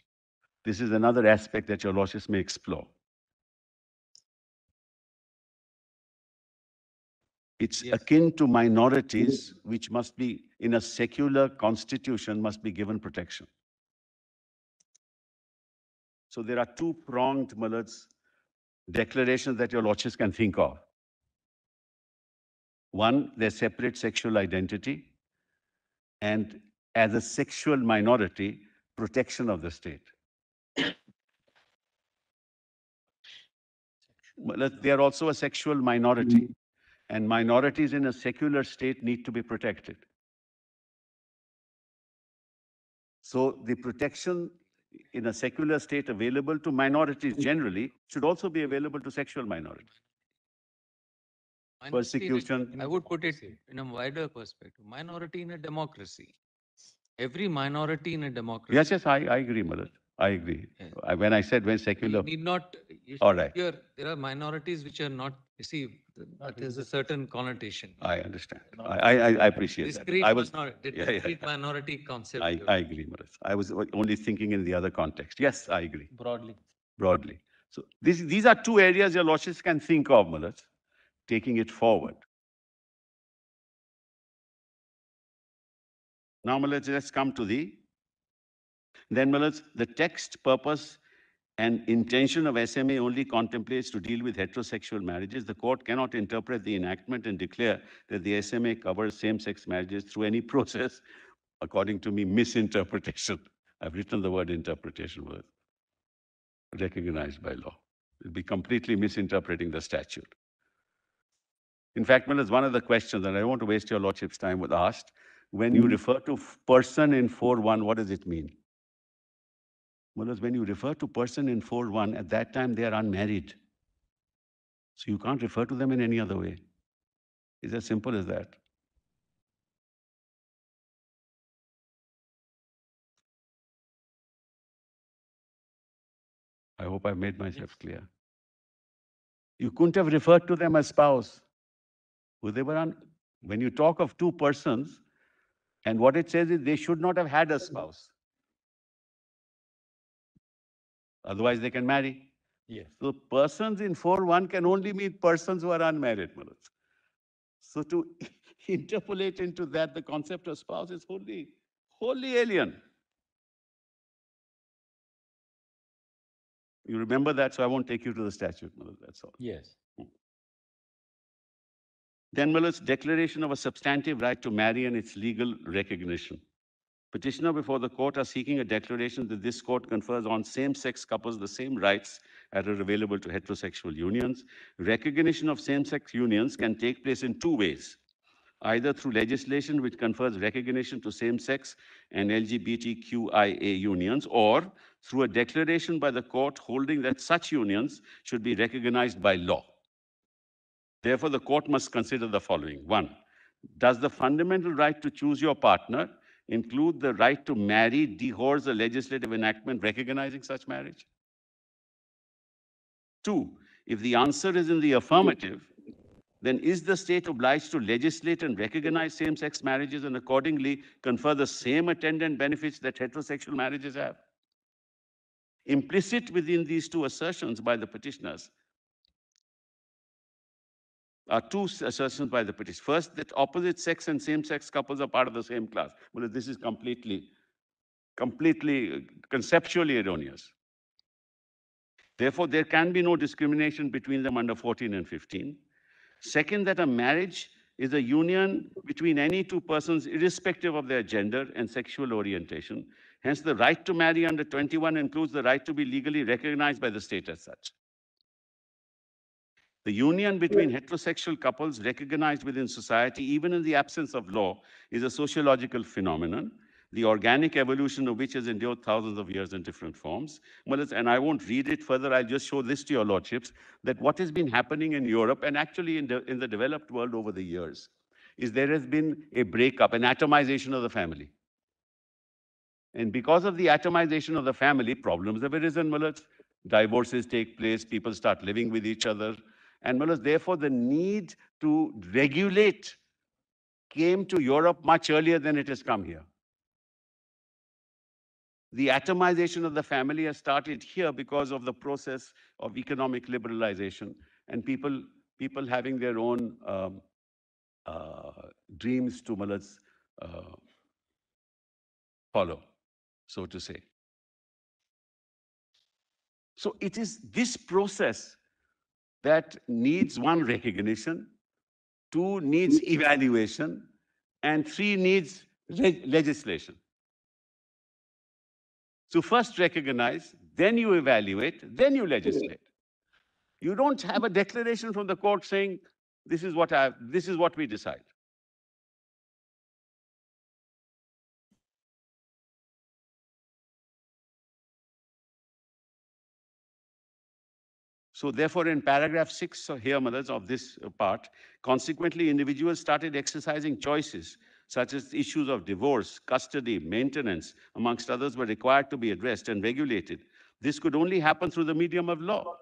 This is another aspect that your lordships may explore. It's Yes. akin to minorities, which must be, in a secular constitution, must be given protection. So there are two pronged, Malads, declarations that your lordships can think of. One, their separate sexual identity, and as a sexual minority, protection of the state. they are also a sexual minority, mm-hmm. and minorities in a secular state need to be protected. So the protection in a secular state available to minorities mm-hmm. generally should also be available to sexual minorities. Minority Persecution. I would put it in a wider perspective, minority in a democracy. Every minority in a democracy. Yes, yes, I, I agree, Malad. I agree. Yeah. I- When I said when We secular, Need not, you All should right. hear, there are minorities which are not, you see, th- that is a certain connotation. I understand. I, I, I- I appreciate that. Discrete I was, minority, the yeah, yeah, discrete yeah. minority concept. I, I agree, Malad. I was only thinking in the other context. Yes, I agree, Broadly. broadly. So this, these are two areas your lordships can think of, Malad, taking it forward. Now, Malad, let's come to the, then, Malad, the text, purpose, and intention of SMA only contemplates to deal with heterosexual marriages. The court cannot interpret the enactment and declare that the SMA covers same-sex marriages through any process, according to me, misinterpretation. I've written the word interpretation word, recognized by law. It'd be completely misinterpreting the statute. In fact, Miller's one of the questions, and I don't want to waste your lordship's time, was asked, Mm-hmm. when you refer to person in 4.1, what does it mean? Mullahs, when you refer to person in 4.1, at that time they are unmarried. So you can't refer to them in any other way. It's as simple as that. I hope I've made myself clear. You couldn't have referred to them as spouse. Well, they were un- when you talk of two persons, and what it says is they should not have had a mm-hmm. spouse. Otherwise, they can marry. Yes. So persons in 4.1 can only mean persons who are unmarried, Manoj. So to interpolate into that the concept of spouse is wholly, wholly alien. You remember that, so I won't take you to the statute, Manoj, that's all. Yes. Then Miller's declaration of a substantive right to marry and its legal recognition. Petitioner before the court are seeking a declaration that this court confers on same-sex couples the same rights that are available to heterosexual unions. Recognition of same-sex unions can take place in two ways. Either through legislation which confers recognition to same-sex and LGBTQIA unions or through a declaration by the court holding that such unions should be recognized by law. Therefore, the court must consider the following. One, does the fundamental right to choose your partner include the right to marry dehors a legislative enactment recognizing such marriage? Two, if the answer is in the affirmative, then is the state obliged to legislate and recognize same-sex marriages and accordingly confer the same attendant benefits that heterosexual marriages have? Implicit within these two assertions by the petitioners are two assertions by the petitioner. First, that opposite sex and same-sex couples are part of the same class. Well, this is completely, completely uh, conceptually erroneous. Therefore, there can be no discrimination between them under 14 and 15. Second, that a marriage is a union between any two persons irrespective of their gender and sexual orientation. Hence, the right to marry under 21 includes the right to be legally recognized by the state as such. The union between heterosexual couples recognized within society, even in the absence of law, is a sociological phenomenon, the organic evolution of which has endured thousands of years in different forms. Well, and I won't read it further, I'll just show this to your lordships, that what has been happening in Europe and actually in the, in the developed world over the years is there has been a breakup, an atomization of the family. And because of the atomization of the family, problems have arisen, Mullahs. Divorces take place, people start living with each other. And Mullahs, therefore, the need to regulate came to Europe much earlier than it has come here. The atomization of the family has started here because of the process of economic liberalization and people, people having their own um, uh, dreams to Mullahs uh, follow, so to say. So it is this process that needs one recognition, two needs evaluation, and three needs le- legislation. So first recognize, then you evaluate, then you mm-hmm. legislate. You don't have a declaration from the court saying, this is what I, this is what we decide. So therefore, in paragraph six here, mothers, of this uh, part, consequently, individuals started exercising choices such as issues of divorce, custody, maintenance, amongst others, were required to be addressed and regulated. This could only happen through the medium of law.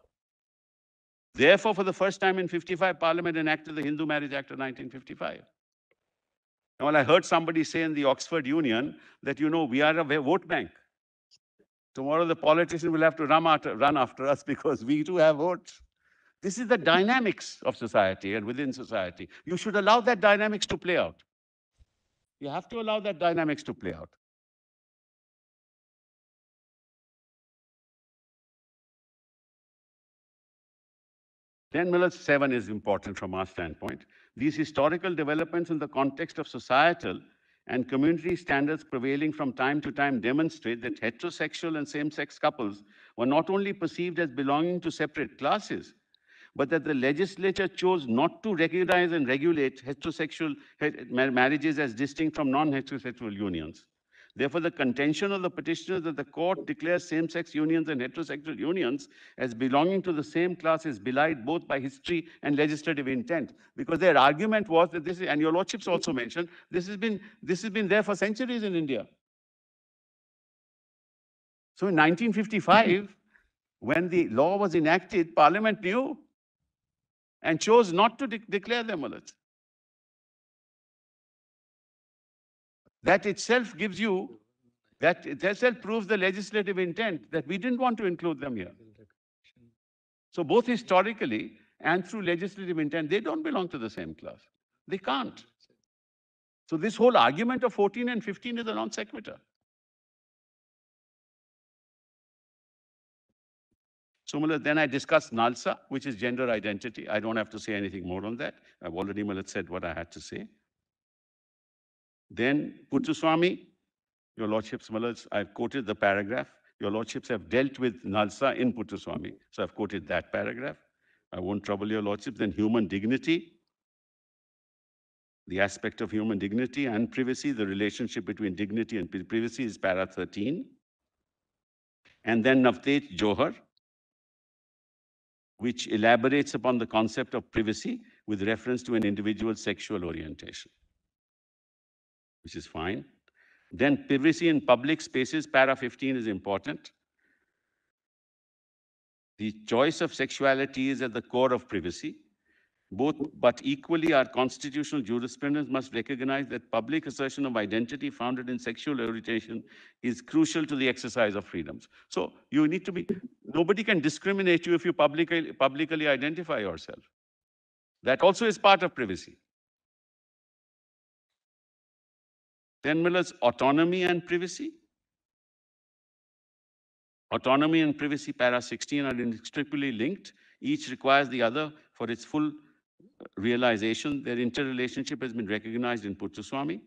Therefore, for the first time in 55, Parliament enacted the Hindu Marriage Act of 1955. Now, well, I heard somebody say in the Oxford Union that, you know, we are a vote bank. Tomorrow, the politician will have to run after, run after us because we too have votes. This is the dynamics of society and within society. You should allow that dynamics to play out. You have to allow that dynamics to play out. Then Miller's seven is important from our standpoint. These historical developments in the context of societal and community standards prevailing from time to time demonstrate that heterosexual and same-sex couples were not only perceived as belonging to separate classes, but that the legislature chose not to recognize and regulate heterosexual marriages as distinct from non-heterosexual unions. Therefore, the contention of the petitioners that the court declares same-sex unions and heterosexual unions as belonging to the same class is belied both by history and legislative intent. Because their argument was that this is, and your lordships also mentioned, this has been, this has been there for centuries in India. So in 1955, when the law was enacted, Parliament knew and chose not to de- declare them mullahs. That itself gives you, that itself proves the legislative intent that we didn't want to include them here. So both historically and through legislative intent, they don't belong to the same class. They can't. So this whole argument of 14 and 15 is a non sequitur. So then I discussed NALSA, which is gender identity. I don't have to say anything more on that. I've already said what I had to say. Then Puttaswamy, your lordships, I've quoted the paragraph. Your lordships have dealt with Nalsa in Puttaswamy. So I've quoted that paragraph. I won't trouble your lordships. Then human dignity, the aspect of human dignity and privacy, the relationship between dignity and privacy is para 13. and then Navtej Johar, which elaborates upon the concept of privacy with reference to an individual's sexual orientation, which is fine. Then privacy in public spaces, para 15 is important. The choice of sexuality is at the core of privacy. Both, but equally, our constitutional jurisprudence must recognize that public assertion of identity founded in sexual orientation is crucial to the exercise of freedoms. So you need to be, nobody can discriminate you if you publicly, publicly identify yourself. That also is part of privacy. Then Miller's autonomy and privacy. Autonomy and privacy, para 16, are inextricably linked. Each requires the other for its full realization. Their interrelationship has been recognized in Puttaswamy.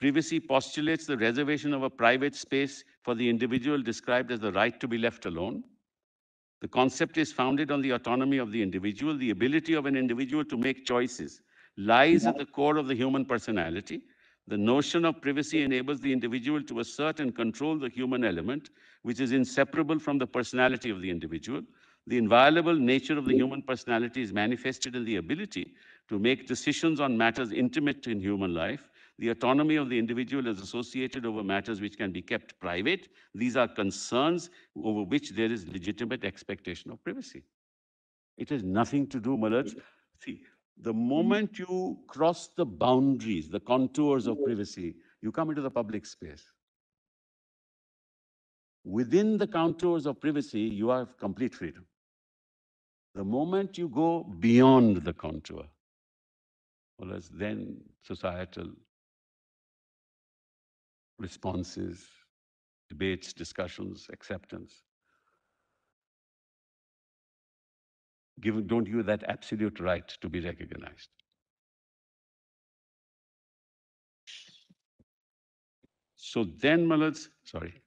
Privacy postulates the reservation of a private space for the individual described as the right to be left alone. The concept is founded on the autonomy of the individual. The ability of an individual to make choices lies at the core of the human personality. The notion of privacy enables the individual to assert and control the human element, which is inseparable from the personality of the individual. The inviolable nature of the human personality is manifested in the ability to make decisions on matters intimate in human life. The autonomy of the individual is associated over matters which can be kept private. These are concerns over which there is legitimate expectation of privacy. It has nothing to do, Malaj. See, the hmm. moment you cross the boundaries, the contours of hmm. privacy, you come into the public space. Within the contours of privacy, you have complete freedom. The moment you go beyond the contour, well, as then societal responses, debates, discussions, acceptance. Give, don't you that absolute right to be recognized. So then, Malaj, sorry.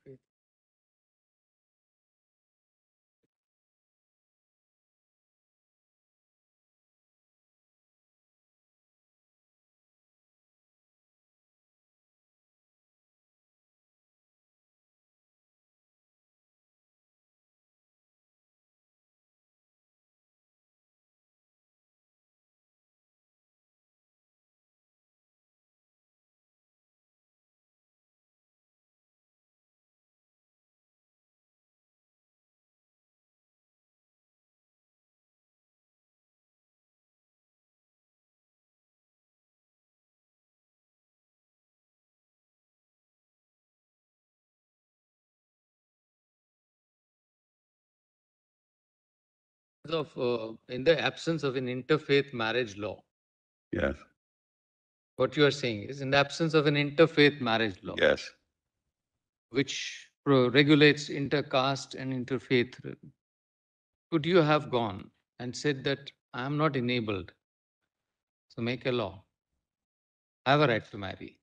Of, uh, in the absence of an interfaith marriage law, Yes, what you are saying is in the absence of an interfaith marriage law, yes. which pro- regulates intercaste and interfaith, could you have gone and said that I am not enabled? So make a law. I have a right to marry.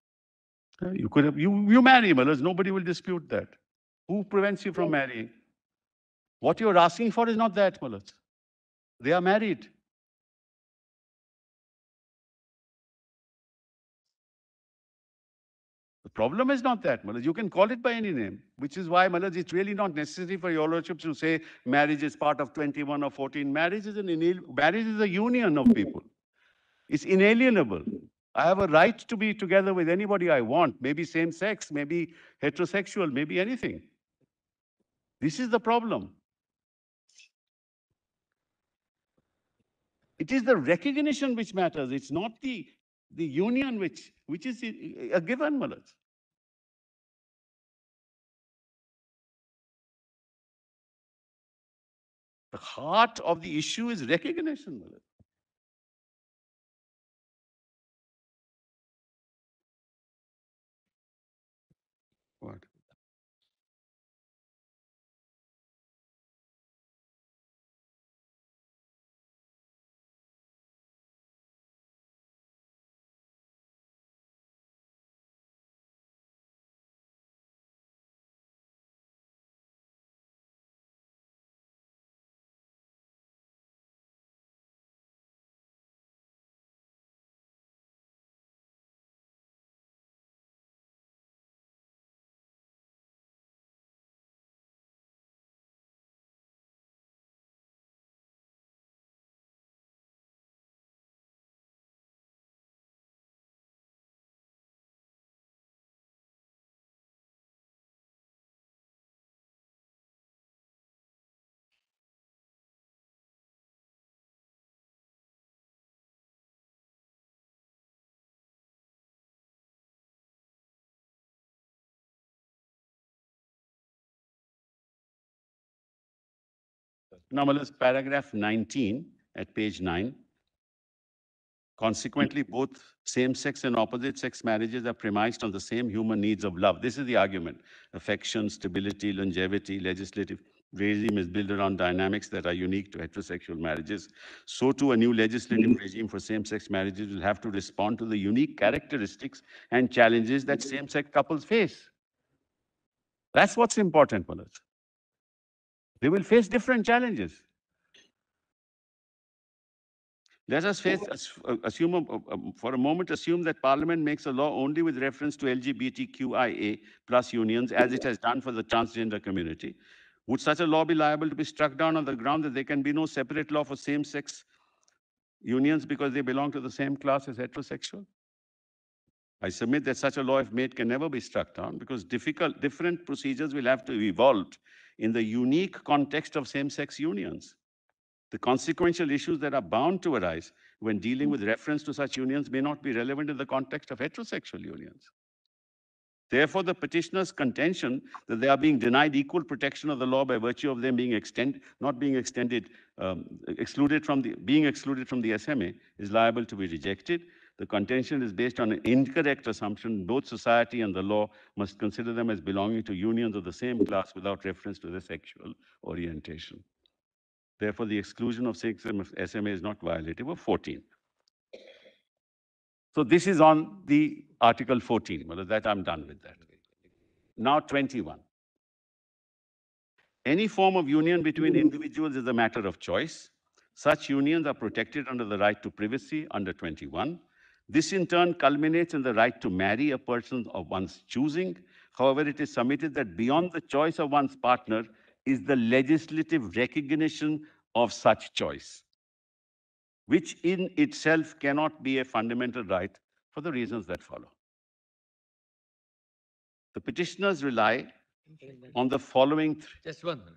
You could have, you, you marry, Malaj, nobody will dispute that. Who prevents you from marrying? What you're asking for is not that, Malaj. They are married. The problem is not that, Malaj. You can call it by any name, which is why, Malaj, it's really not necessary for your lordship to say marriage is part of 21 or 14. Marriage is an inal- marriage is a union of people. It's inalienable. I have a right to be together with anybody I want, maybe same sex, maybe heterosexual, maybe anything. This is the problem. It is the recognition which matters. It's not the, the union which, which is a given, Malaj. The heart of the issue is recognition, Malaj. Now, Malas, paragraph 19 at page 9. Consequently, both same-sex and opposite-sex marriages are premised on the same human needs of love. This is the argument. Affection, stability, longevity, legislative regime is built around dynamics that are unique to heterosexual marriages. So too, a new legislative regime for same-sex marriages will have to respond to the unique characteristics and challenges that same-sex couples face. That's what's important, Malas. They will face different challenges. Let us face, uh, assume, a- a- a- for a moment, assume that Parliament makes a law only with reference to LGBTQIA plus unions, as it has done for the transgender community. Would such a law be liable to be struck down on the ground that there can be no separate law for same-sex unions because they belong to the same class as heterosexual? I submit that such a law, if made, can never be struck down because difficult, different procedures will have to evolve in the unique context of same-sex unions. The consequential issues that are bound to arise when dealing with reference to such unions may not be relevant in the context of heterosexual unions. Therefore, the petitioner's contention that they are being denied equal protection of the law by virtue of them being extend, not being extended, um, excluded from the, being excluded from the SMA is liable to be rejected. The contention is based on an incorrect assumption. Both society and the law must consider them as belonging to unions of the same class without reference to their sexual orientation. Therefore, the exclusion of six SMA is not violative of 14. So this is on the Article 14. Well, that I'm done with that. Now 21. Any form of union between individuals is a matter of choice. Such unions are protected under the right to privacy under 21. This in turn culminates in the right to marry a person of one's choosing. However, it is submitted that beyond the choice of one's partner is the legislative recognition of such choice, which in itself cannot be a fundamental right for the reasons that follow. The petitioners rely on the following Just one minute.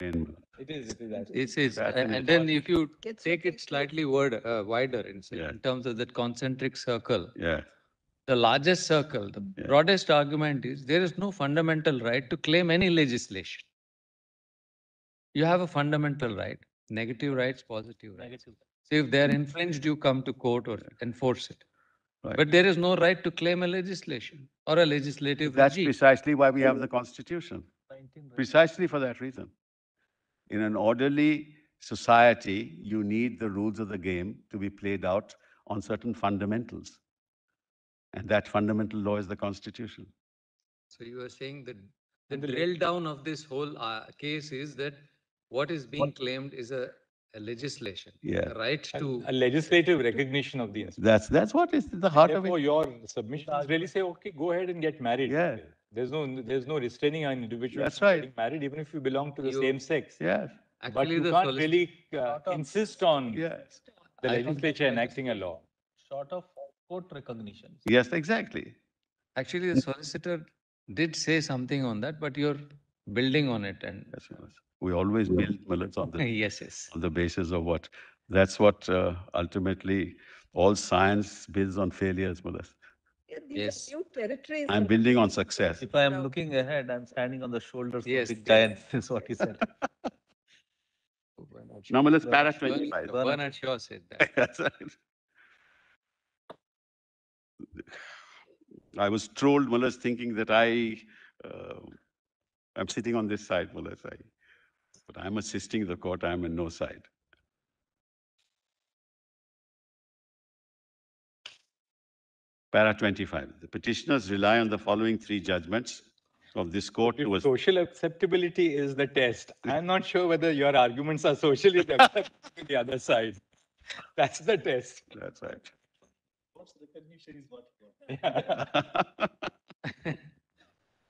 In It is, it is. actually. It is, That a- in and then if you Gets take it slightly word, uh, wider in, s- Yeah. in terms of that concentric circle, yeah. the largest circle, the Yeah. broadest argument is there is no fundamental right to claim any legislation. You have a fundamental right, negative rights, positive rights. Negative. So if they are infringed, you come to court or enforce it. Right. But there is no right to claim a legislation or a legislative That's regime. precisely why we have the constitution, precisely for that reason. In an orderly society, you need the rules of the game to be played out on certain fundamentals. And that fundamental law is the constitution. So you are saying that the And the drill down of this whole uh, case is that what is being What- claimed is a, a legislation. Yeah. a Right to, A legislative recognition of the institution. That's, that's what is the heart of Therefore, it. your submission is really say, okay, go ahead and get married. Yeah. There's no, there's no restraining an individual. That's from right. Getting married, even if you belong to the You- same sex. Yes, But actually you the can't solicitor, really uh, Sort of- insist on yes, the I think- legislature enacting a law. Short of court recognition. yes, exactly. actually the solicitor did say something on that, but you're building on it and, Yes, yes. We always build millets on the, yes, yes. on the basis of what? That's what uh, ultimately all science builds on failures, Mullas. Yeah, these are Yes. New territories. I'm building on success. If I am Now- looking ahead, I'm standing on the shoulders of Yes, big giants, is what he said. Now, Mullas, para Bernard- 25. Bernard Shaw said that. That's right. I was trolled, Mullas, thinking that I, uh, I'm sitting on this side, Mullas. I, but I'm assisting the court, I'm in no side. Para 25. The petitioners rely on the following three judgments of this court to If social acceptability is the test, I'm not sure whether your arguments are socially acceptable to the other side. That's the test. That's right. What's recognition is what.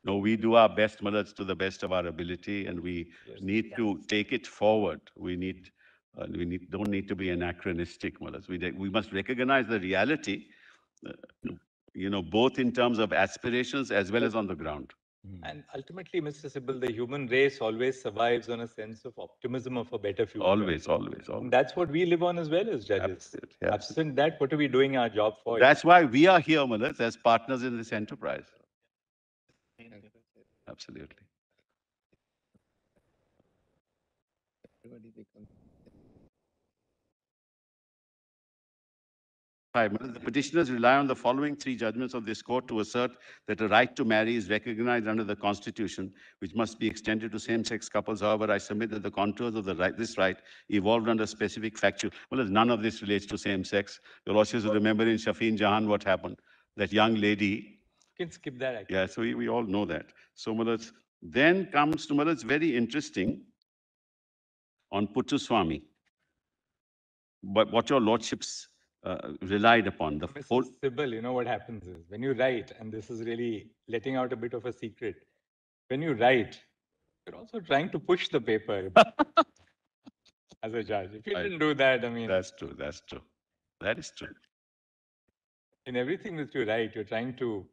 No, we do our best, Mullas, to the best of our ability, and we Yes. need to take it forward. We need, uh, we need, don't need to be anachronistic, Mullas. We, de- we must recognize the reality, Uh, you know, both in terms of aspirations as well as on the ground. Hmm. And ultimately, Mr. Sibal, the human race always survives on a sense of optimism of a better future. Always, always, And always. that's what we live on as well as judges. Absolutely, absolutely. Absent that, what are we doing our job for? That's why we are here, Mullas, as partners in this enterprise. Absolutely. Five, the petitioners rely on the following three judgments of this court to assert that a right to marry is recognized under the Constitution, which must be extended to same-sex couples. However, I submit that the contours of the right, this right evolved under specific factual. Well, none of this relates to same-sex. Your lordships will remember in Shafin Jahan what happened. That young lady You can skip that. actually. yeah, so we, we all know that. So Mullahs, then comes to Mullahs, very interesting on Puttaswamy. But what your lordships uh, relied upon, the whole, Mr. Sibal, you know what happens is when you write, and this is really letting out a bit of a secret, when you write, you're also trying to push the paper as a judge. If you Right. didn't do that, I mean, that's true, that's true. That is true. in everything that you write, you're trying to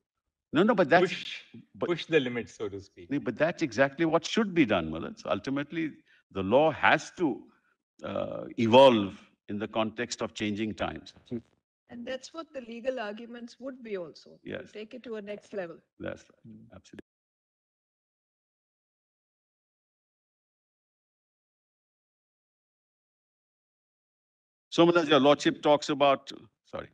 No, no, but that's, push, but- push the limits, so to speak. no, but that's exactly what should be done, Mullahs. Ultimately, the law has to uh, evolve in the context of changing times. And that's what the legal arguments would be also. Yes. Take it to a next level. That's right, hmm. absolutely. So, Mullahs, your lordship talks about, sorry.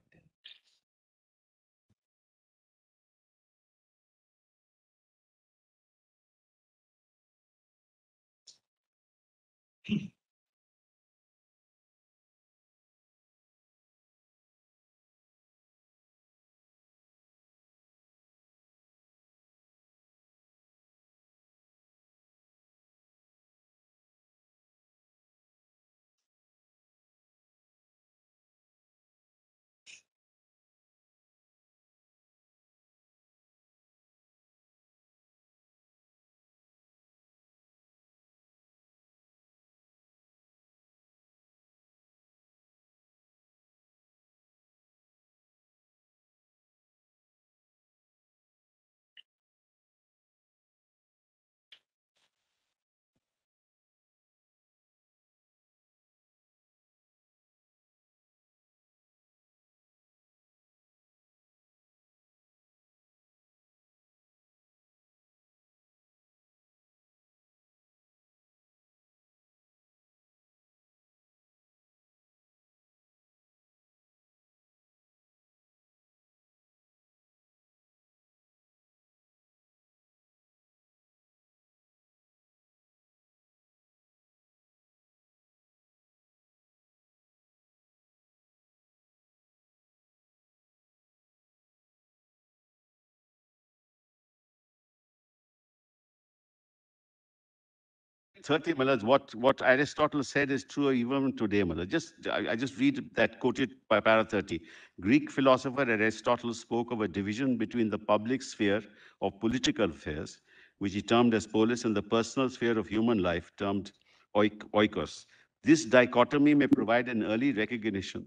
30, Malad, what, what Aristotle said is true even today, Malad. Just, I, I just read that quoted by para 30. Greek philosopher Aristotle spoke of a division between the public sphere of political affairs, which he termed as polis, and the personal sphere of human life, termed oik- oikos. This dichotomy may provide an early recognition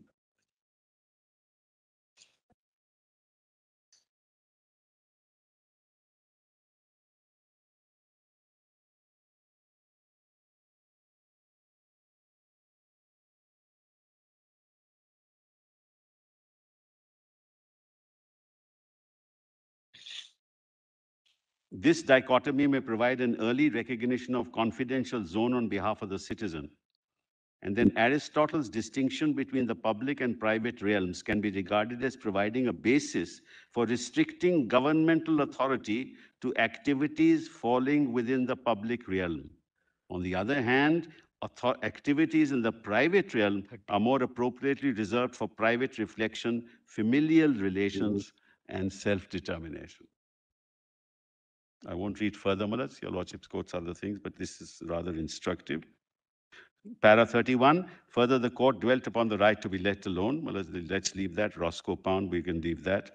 This dichotomy may provide an early recognition of confidential zone on behalf of the citizen. And then Aristotle's distinction between the public and private realms can be regarded as providing a basis for restricting governmental authority to activities falling within the public realm. On the other hand, activities in the private realm are more appropriately reserved for private reflection, familial relations, and self-determination. I won't read further, Malas. Your Lordship's quotes other things, but this is rather instructive. Para 31, further, the court dwelt upon the right to be let alone. Malas, let's leave that. Roscoe Pound, we can leave that.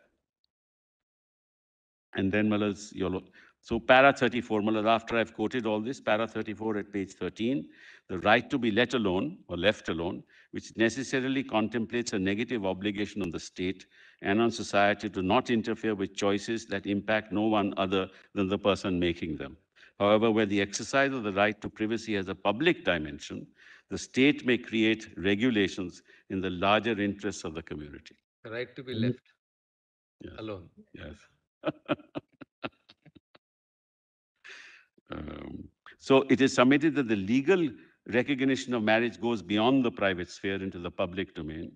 And then, Malas, your, so para 34, Malas, after I've quoted all this, para 34 at page 13, the right to be let alone or left alone, which necessarily contemplates a negative obligation on the state and on society to not interfere with choices that impact no one other than the person making them. However, where the exercise of the right to privacy has a public dimension, the state may create regulations in the larger interests of the community. The right to be left Yeah. alone. Yes. Um, So it is submitted that the legal recognition of marriage goes beyond the private sphere into the public domain.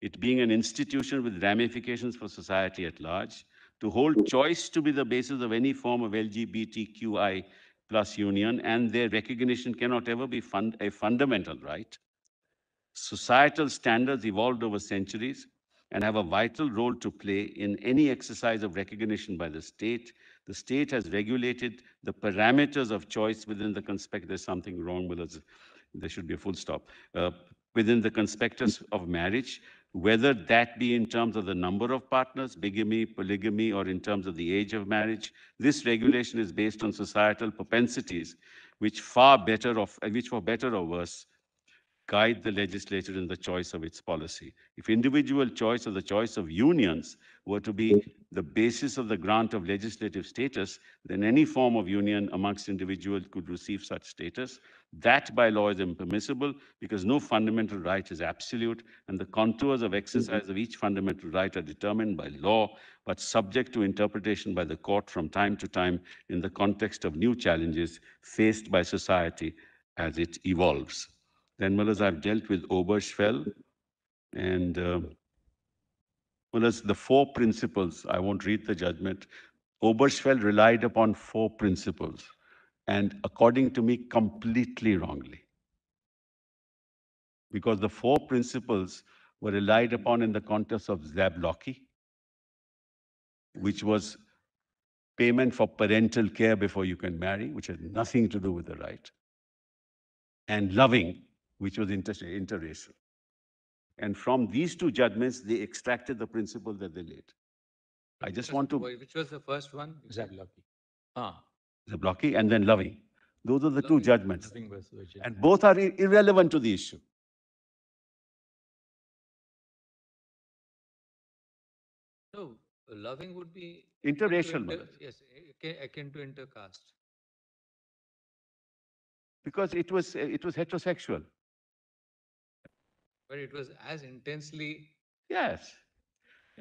It being an institution with ramifications for society at large, to hold choice to be the basis of any form of LGBTQI plus union, and their recognition cannot ever be fund, a fundamental right. Societal standards evolved over centuries and have a vital role to play in any exercise of recognition by the state. The state has regulated the parameters of choice within the conspect. There's something wrong with us. There should be a full stop. Uh, within the conspectus of marriage, whether that be in terms of the number of partners, bigamy, polygamy, or in terms of the age of marriage. This regulation is based on societal propensities, which far better of, uh, which for better or worse, guide the legislature in the choice of its policy. If individual choice or the choice of unions were to be the basis of the grant of legislative status, then any form of union amongst individuals could receive such status. That by law is impermissible because no fundamental right is absolute and the contours of exercise of each fundamental right are determined by law, but subject to interpretation by the court from time to time in the context of new challenges faced by society as it evolves. Then, Mullahs, I've dealt with Obergefell and uh, Mullahs, the four principles, I won't read the judgment. Obergefell relied upon four principles and according to me, completely wrongly. Because the four principles were relied upon in the context of Zablocki, which was payment for parental care before you can marry, which had nothing to do with the right, and loving, which was inter- interracial. And from these two judgments, they extracted the principle that they laid. I just want to, Which was the first one? Zablocki. Ah, Zablocki and then loving. Those are the two judgments. Nothing was virgin. And both are irrelevant to the issue. no, loving would be. Interracial, inter- Manoj. Yes, akin- akin to intercaste. Because it was, it was heterosexual. But it was as intensely. Yes.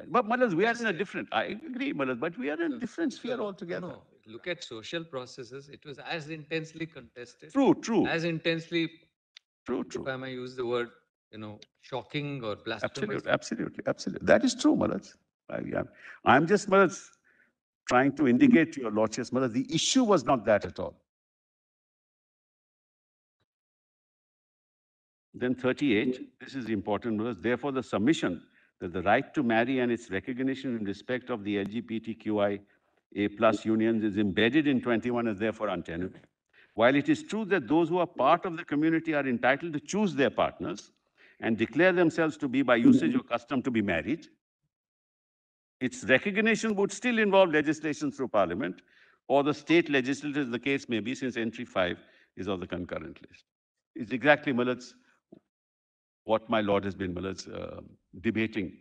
But Malas, we are in a different, I agree, Malas, but we are in a different sphere altogether. No, look at social processes. It was as intensely contested. True, true, As intensely, true, true. if. I may use the word, you know, shocking or blasphemous. Absolutely, absolutely, absolutely. That is true, Malas. I, am I'm just, Malas, trying to indicate to your lordships, Malas, the issue was not that at all. Then 38, this is important, Malas. Therefore, the submission that the right to marry and its recognition in respect of the LGBTQI A plus unions is embedded in 21 is therefore untenable. While it is true that those who are part of the community are entitled to choose their partners and declare themselves to be by usage or custom to be married, its recognition would still involve legislation through parliament or the state legislature, as the case may be, since entry five is on the concurrent list. It's exactly Millet's, what my lord has been uh, debating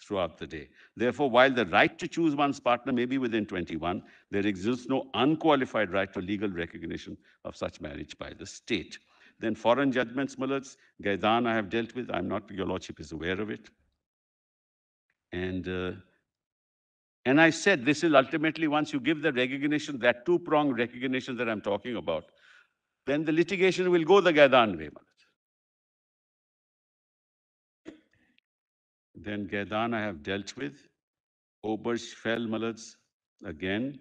throughout the day. Therefore, while the right to choose one's partner may be within 21, there exists no unqualified right to legal recognition of such marriage by the state. Then foreign judgments, Millet's, Ghaidan I have dealt with, I'm not, your lordship is aware of it. And uh, and I said, this is ultimately, once you give the recognition, that two-pronged recognition that I'm talking about, then the litigation will go the Ghaidan way. Malaj. Then Ghaidan I have dealt with. Obergefell, Malaj, again.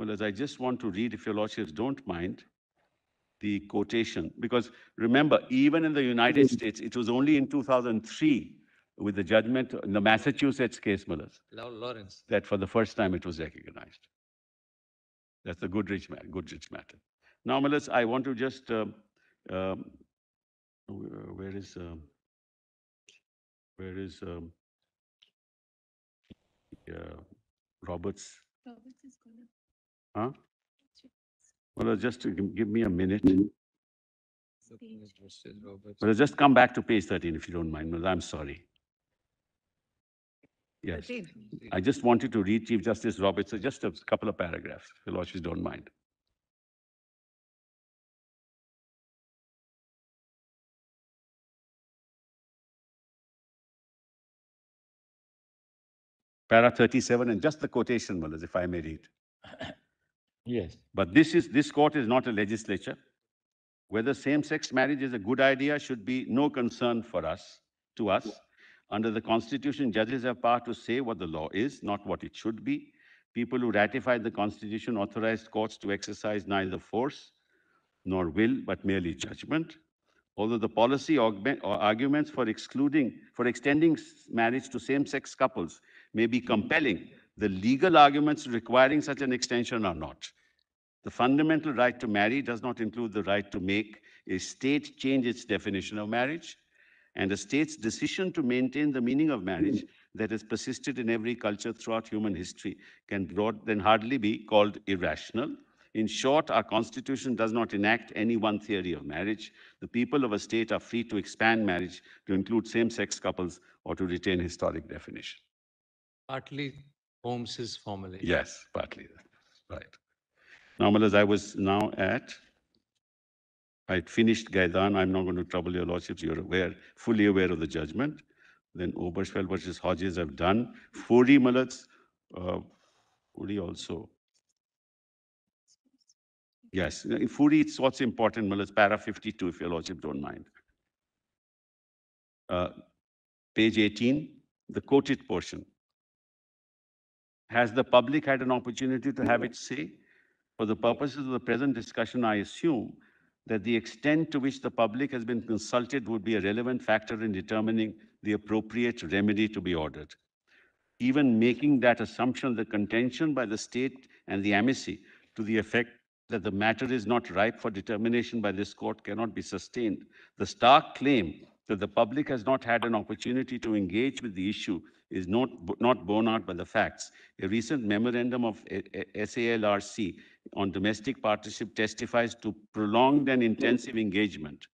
Malaj, I just want to read, if your lordships don't mind, the quotation, because remember, even in the United States, it was only in 2003 with the judgment in the Massachusetts case, Malaj, Law- Lawrence. that for the first time it was recognized. That's the Goodridge, ma- Goodridge matter. Now, Melissa, I want to just, um, um, where is, um, where is, um, uh, Roberts? Roberts is gone. Huh? Well, just give me a minute. Well, just come back to page 13 if you don't mind. Melissa, I'm sorry. Yes. 13. I just wanted to read Chief Justice Roberts, uh, just a couple of paragraphs, if your lordships don't mind. Para 37, and just the quotation, Mullahs, if I may read. Yes. But this is, this court is not a legislature. Whether same-sex marriage is a good idea should be no concern for us, to us. Under the Constitution, judges have power to say what the law is, not what it should be. People who ratified the Constitution authorized courts to exercise neither force nor will, but merely judgment. Although the policy or uh, arguments for excluding, for extending marriage to same-sex couples may be compelling, the legal arguments requiring such an extension are not. The fundamental right to marry does not include the right to make a state change its definition of marriage, and a state's decision to maintain the meaning of marriage hmm. that has persisted in every culture throughout human history can broad, then hardly be called irrational. In short, our constitution does not enact any one theory of marriage. The people of a state are free to expand marriage to include same-sex couples or to retain historic definition. Partly Holmes's formulation. Yes, partly, right. Normal as I was now at, I'd finished Ghaidan, I'm not going to trouble your lordships, you're aware, fully aware of the judgment. Then Obergefell versus Hodges I've done, Fourie Mullets, uh, Fourie also. Yes, Fourie, it's what's important, Mullets, para 52, if your lordship don't mind. Uh, Page 18, the quoted portion. Has the public had an opportunity to have its say? For the purposes of the present discussion, I assume that the extent to which the public has been consulted would be a relevant factor in determining the appropriate remedy to be ordered. Even making that assumption, the contention by the state and the amici to the effect that the matter is not ripe for determination by this court cannot be sustained. The stark claim that the public has not had an opportunity to engage with the issue is not, not borne out by the facts. A recent memorandum of SALRC on domestic partnership testifies to prolonged and intensive engagement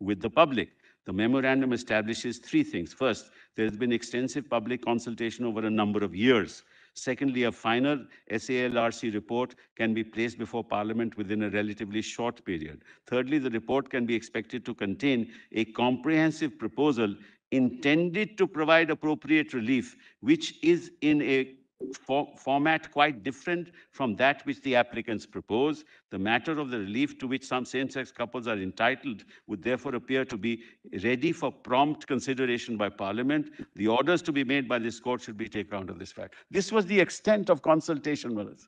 with the public. The memorandum establishes three things. First, there has been extensive public consultation over a number of years. Secondly, a final SALRC report can be placed before Parliament within a relatively short period. Thirdly, the report can be expected to contain a comprehensive proposal intended to provide appropriate relief, which is in a for- format quite different from that which the applicants propose. The matter of the relief to which some same-sex couples are entitled would therefore appear to be ready for prompt consideration by Parliament. The orders to be made by this court should be taken account of this fact. This was the extent of consultation, Melissa.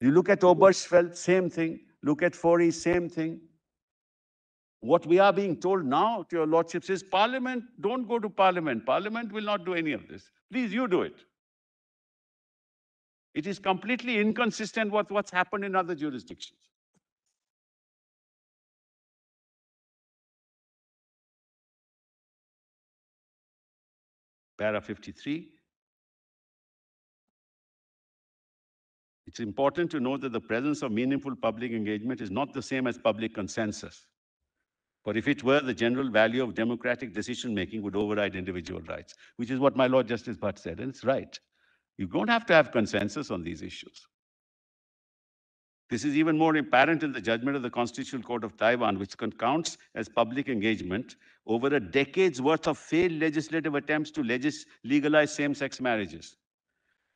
You look at Obergefell, same thing. Look at Fourie, same thing. What we are being told now to your lordships is Parliament, don't go to Parliament. Parliament will not do any of this. Please, you do it. It is completely inconsistent with what's happened in other jurisdictions. Para 53. It's important to note that the presence of meaningful public engagement is not the same as public consensus. For if it were, the general value of democratic decision-making would override individual rights, which is what my Lord Justice Bhat said, and it's right. You don't have to have consensus on these issues. This is even more apparent in the judgment of the Constitutional Court of Taiwan, which counts as public engagement over a decade's worth of failed legislative attempts to legis- legalize same-sex marriages.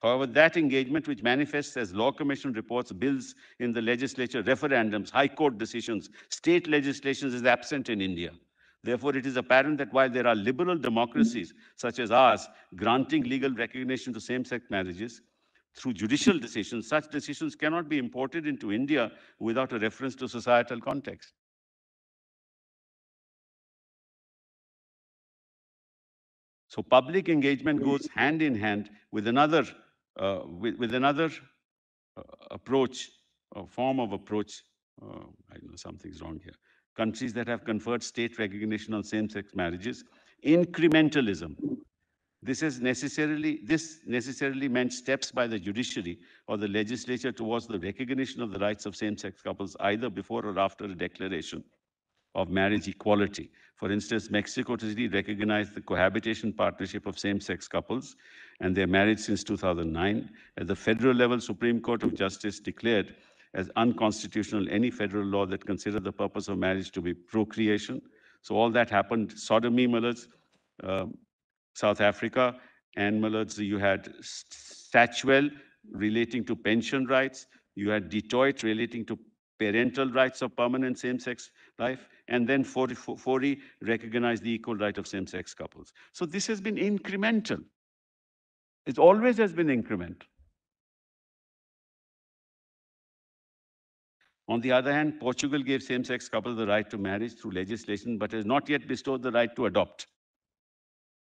However, that engagement, which manifests as law commission reports, bills in the legislature, referendums, high court decisions, state legislations, is absent in India. Therefore, it is apparent that while there are liberal democracies such as ours granting legal recognition to same-sex marriages through judicial decisions, such decisions cannot be imported into India without a reference to societal context. So public engagement goes hand in hand with another, with, with another uh, approach, a form of approach. Uh, I know something's wrong here. Countries that have conferred state recognition on same-sex marriages, incrementalism. This has necessarily, this necessarily meant steps by the judiciary or the legislature towards the recognition of the rights of same-sex couples either before or after a declaration of marriage equality. For instance, Mexico City recognized the cohabitation partnership of same-sex couples and their marriage since 2009. At the federal level, Supreme Court of Justice declared as unconstitutional any federal law that considered the purpose of marriage to be procreation. So all that happened. Sodomy, Mullers, um, South Africa, and Mullers, you had Satchwell relating to pension rights. You had Du Toit relating to parental rights of permanent same-sex life, and then 40, 40 recognized the equal right of same-sex couples. So this has been incremental. It always has been incremental. On the other hand, Portugal gave same-sex couples the right to marriage through legislation, but has not yet bestowed the right to adopt.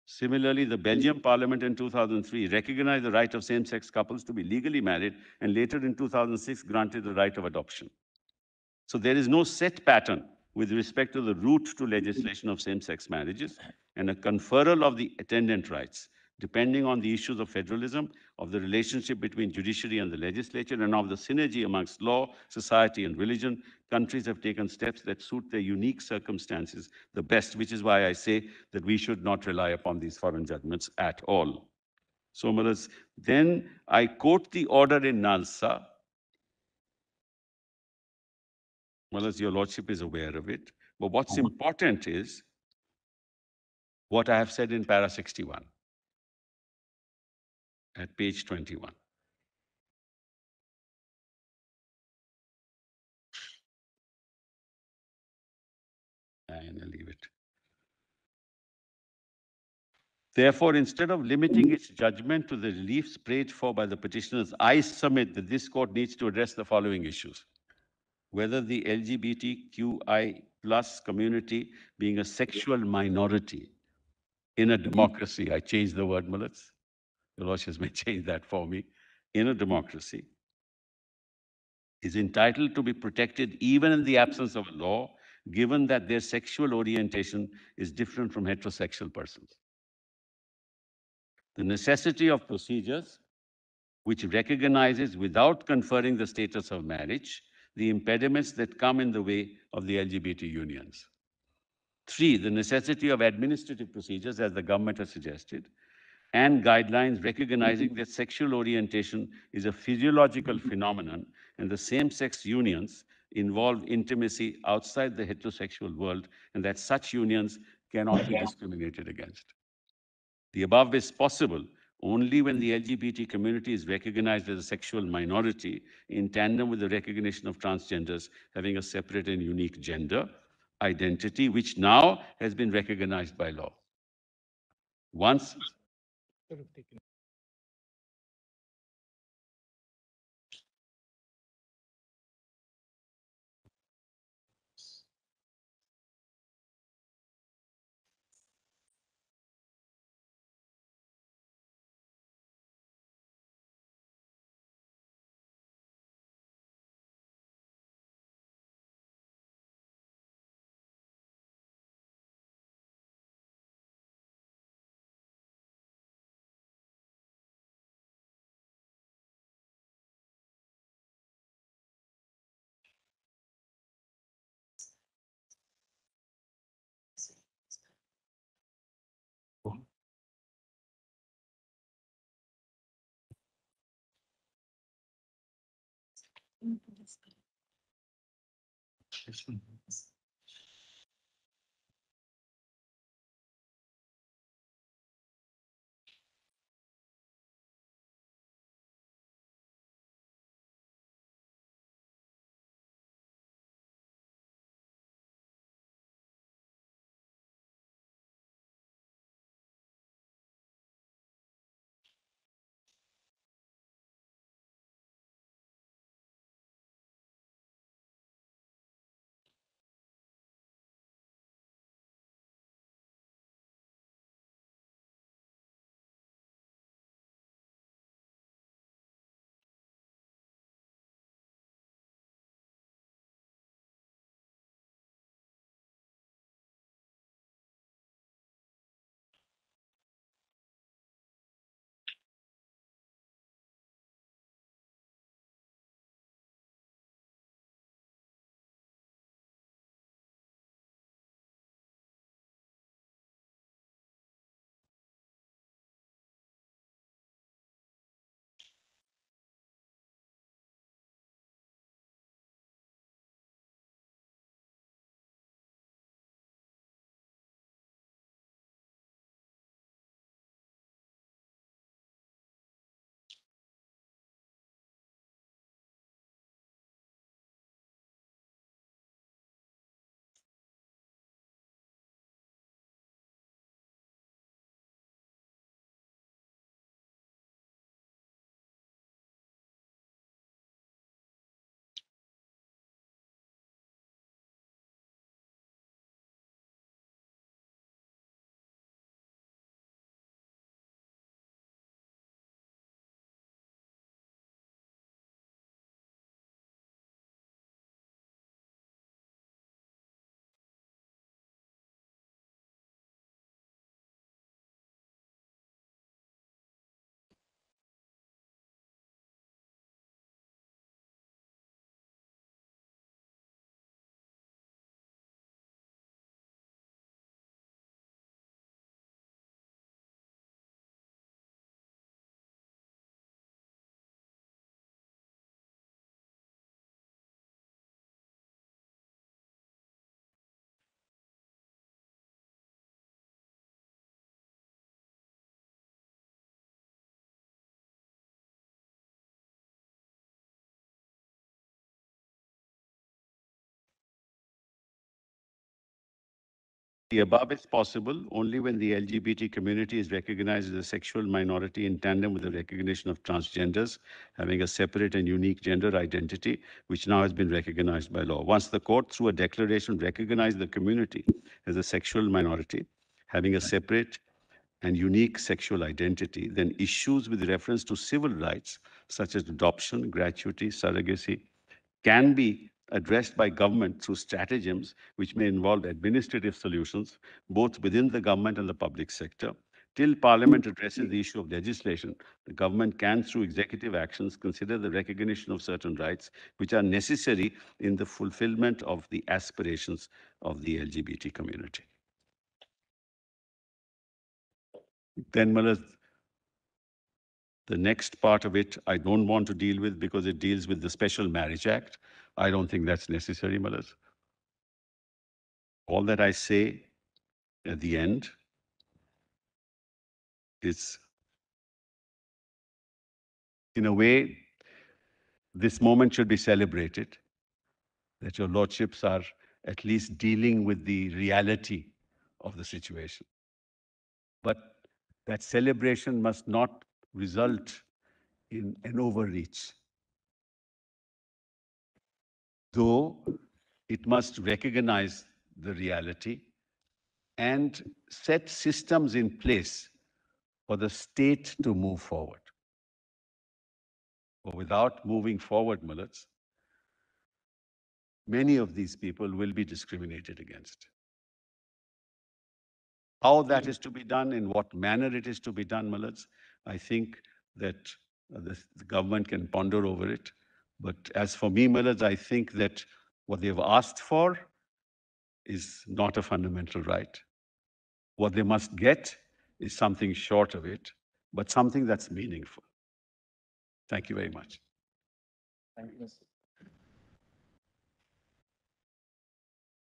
Similarly, the Belgium parliament in 2003 recognized the right of same-sex couples to be legally married and later in 2006 granted the right of adoption. So there is no set pattern with respect to the route to legislation of same-sex marriages and a conferral of the attendant rights, depending on the issues of federalism, of the relationship between judiciary and the legislature, and of the synergy amongst law, society, and religion, countries have taken steps that suit their unique circumstances the best, which is why I say that we should not rely upon these foreign judgments at all. So, Maharaj, then I quote the order in Nalsa, well, as your lordship is aware of it. But what's mm-hmm. important is what I have said in para 61 at page 21. And I'll leave it. Therefore, instead of limiting its judgment to the reliefs prayed for by the petitioners, I submit that this court needs to address the following issues whether the LGBTQI plus community being a sexual minority in a democracy, I changed the word, Mullets. The lawyers may change that for me, in a democracy, is entitled to be protected even in the absence of a law, given that their sexual orientation is different from heterosexual persons. The necessity of procedures which recognizes without conferring the status of marriage the impediments that come in the way of the LGBT unions. Three, the necessity of administrative procedures, as the government has suggested, and guidelines recognizing that sexual orientation is a physiological phenomenon and the same-sex unions involve intimacy outside the heterosexual world and that such unions cannot be discriminated against. The above is possible only when the LGBT community is recognized as a sexual minority in tandem with the recognition of transgenders having a separate and unique gender identity, which now has been recognized by law. Once Sim. The above is possible only when the LGBT community is recognized as a sexual minority in tandem with the recognition of transgenders having a separate and unique gender identity, which now has been recognized by law. Once the court, through a declaration, recognized the community as a sexual minority having a separate and unique sexual identity, then issues with reference to civil rights, such as adoption, gratuity, surrogacy, can be addressed by government through stratagems which may involve administrative solutions, both within the government and the public sector. Till Parliament addresses the issue of legislation, the government can, through executive actions, consider the recognition of certain rights which are necessary in the fulfillment of the aspirations of the LGBT community. Then, the next part of it, I don't want to deal with because it deals with the Special Marriage Act. I don't think that's necessary, Malaz. All that I say at the end is, in a way, this moment should be celebrated, that your lordships are at least dealing with the reality of the situation. But that celebration must not result in an overreach. Though it must recognize the reality and set systems in place for the state to move forward. For without moving forward, Mullets, many of these people will be discriminated against. How that is to be done, in what manner it is to be done, Mullets, I think that the, the government can ponder over it. But as for me, Mullets, I think that what they've asked for is not a fundamental right. What they must get is something short of it, but something that's meaningful. Thank you very much. Thank you, Mr.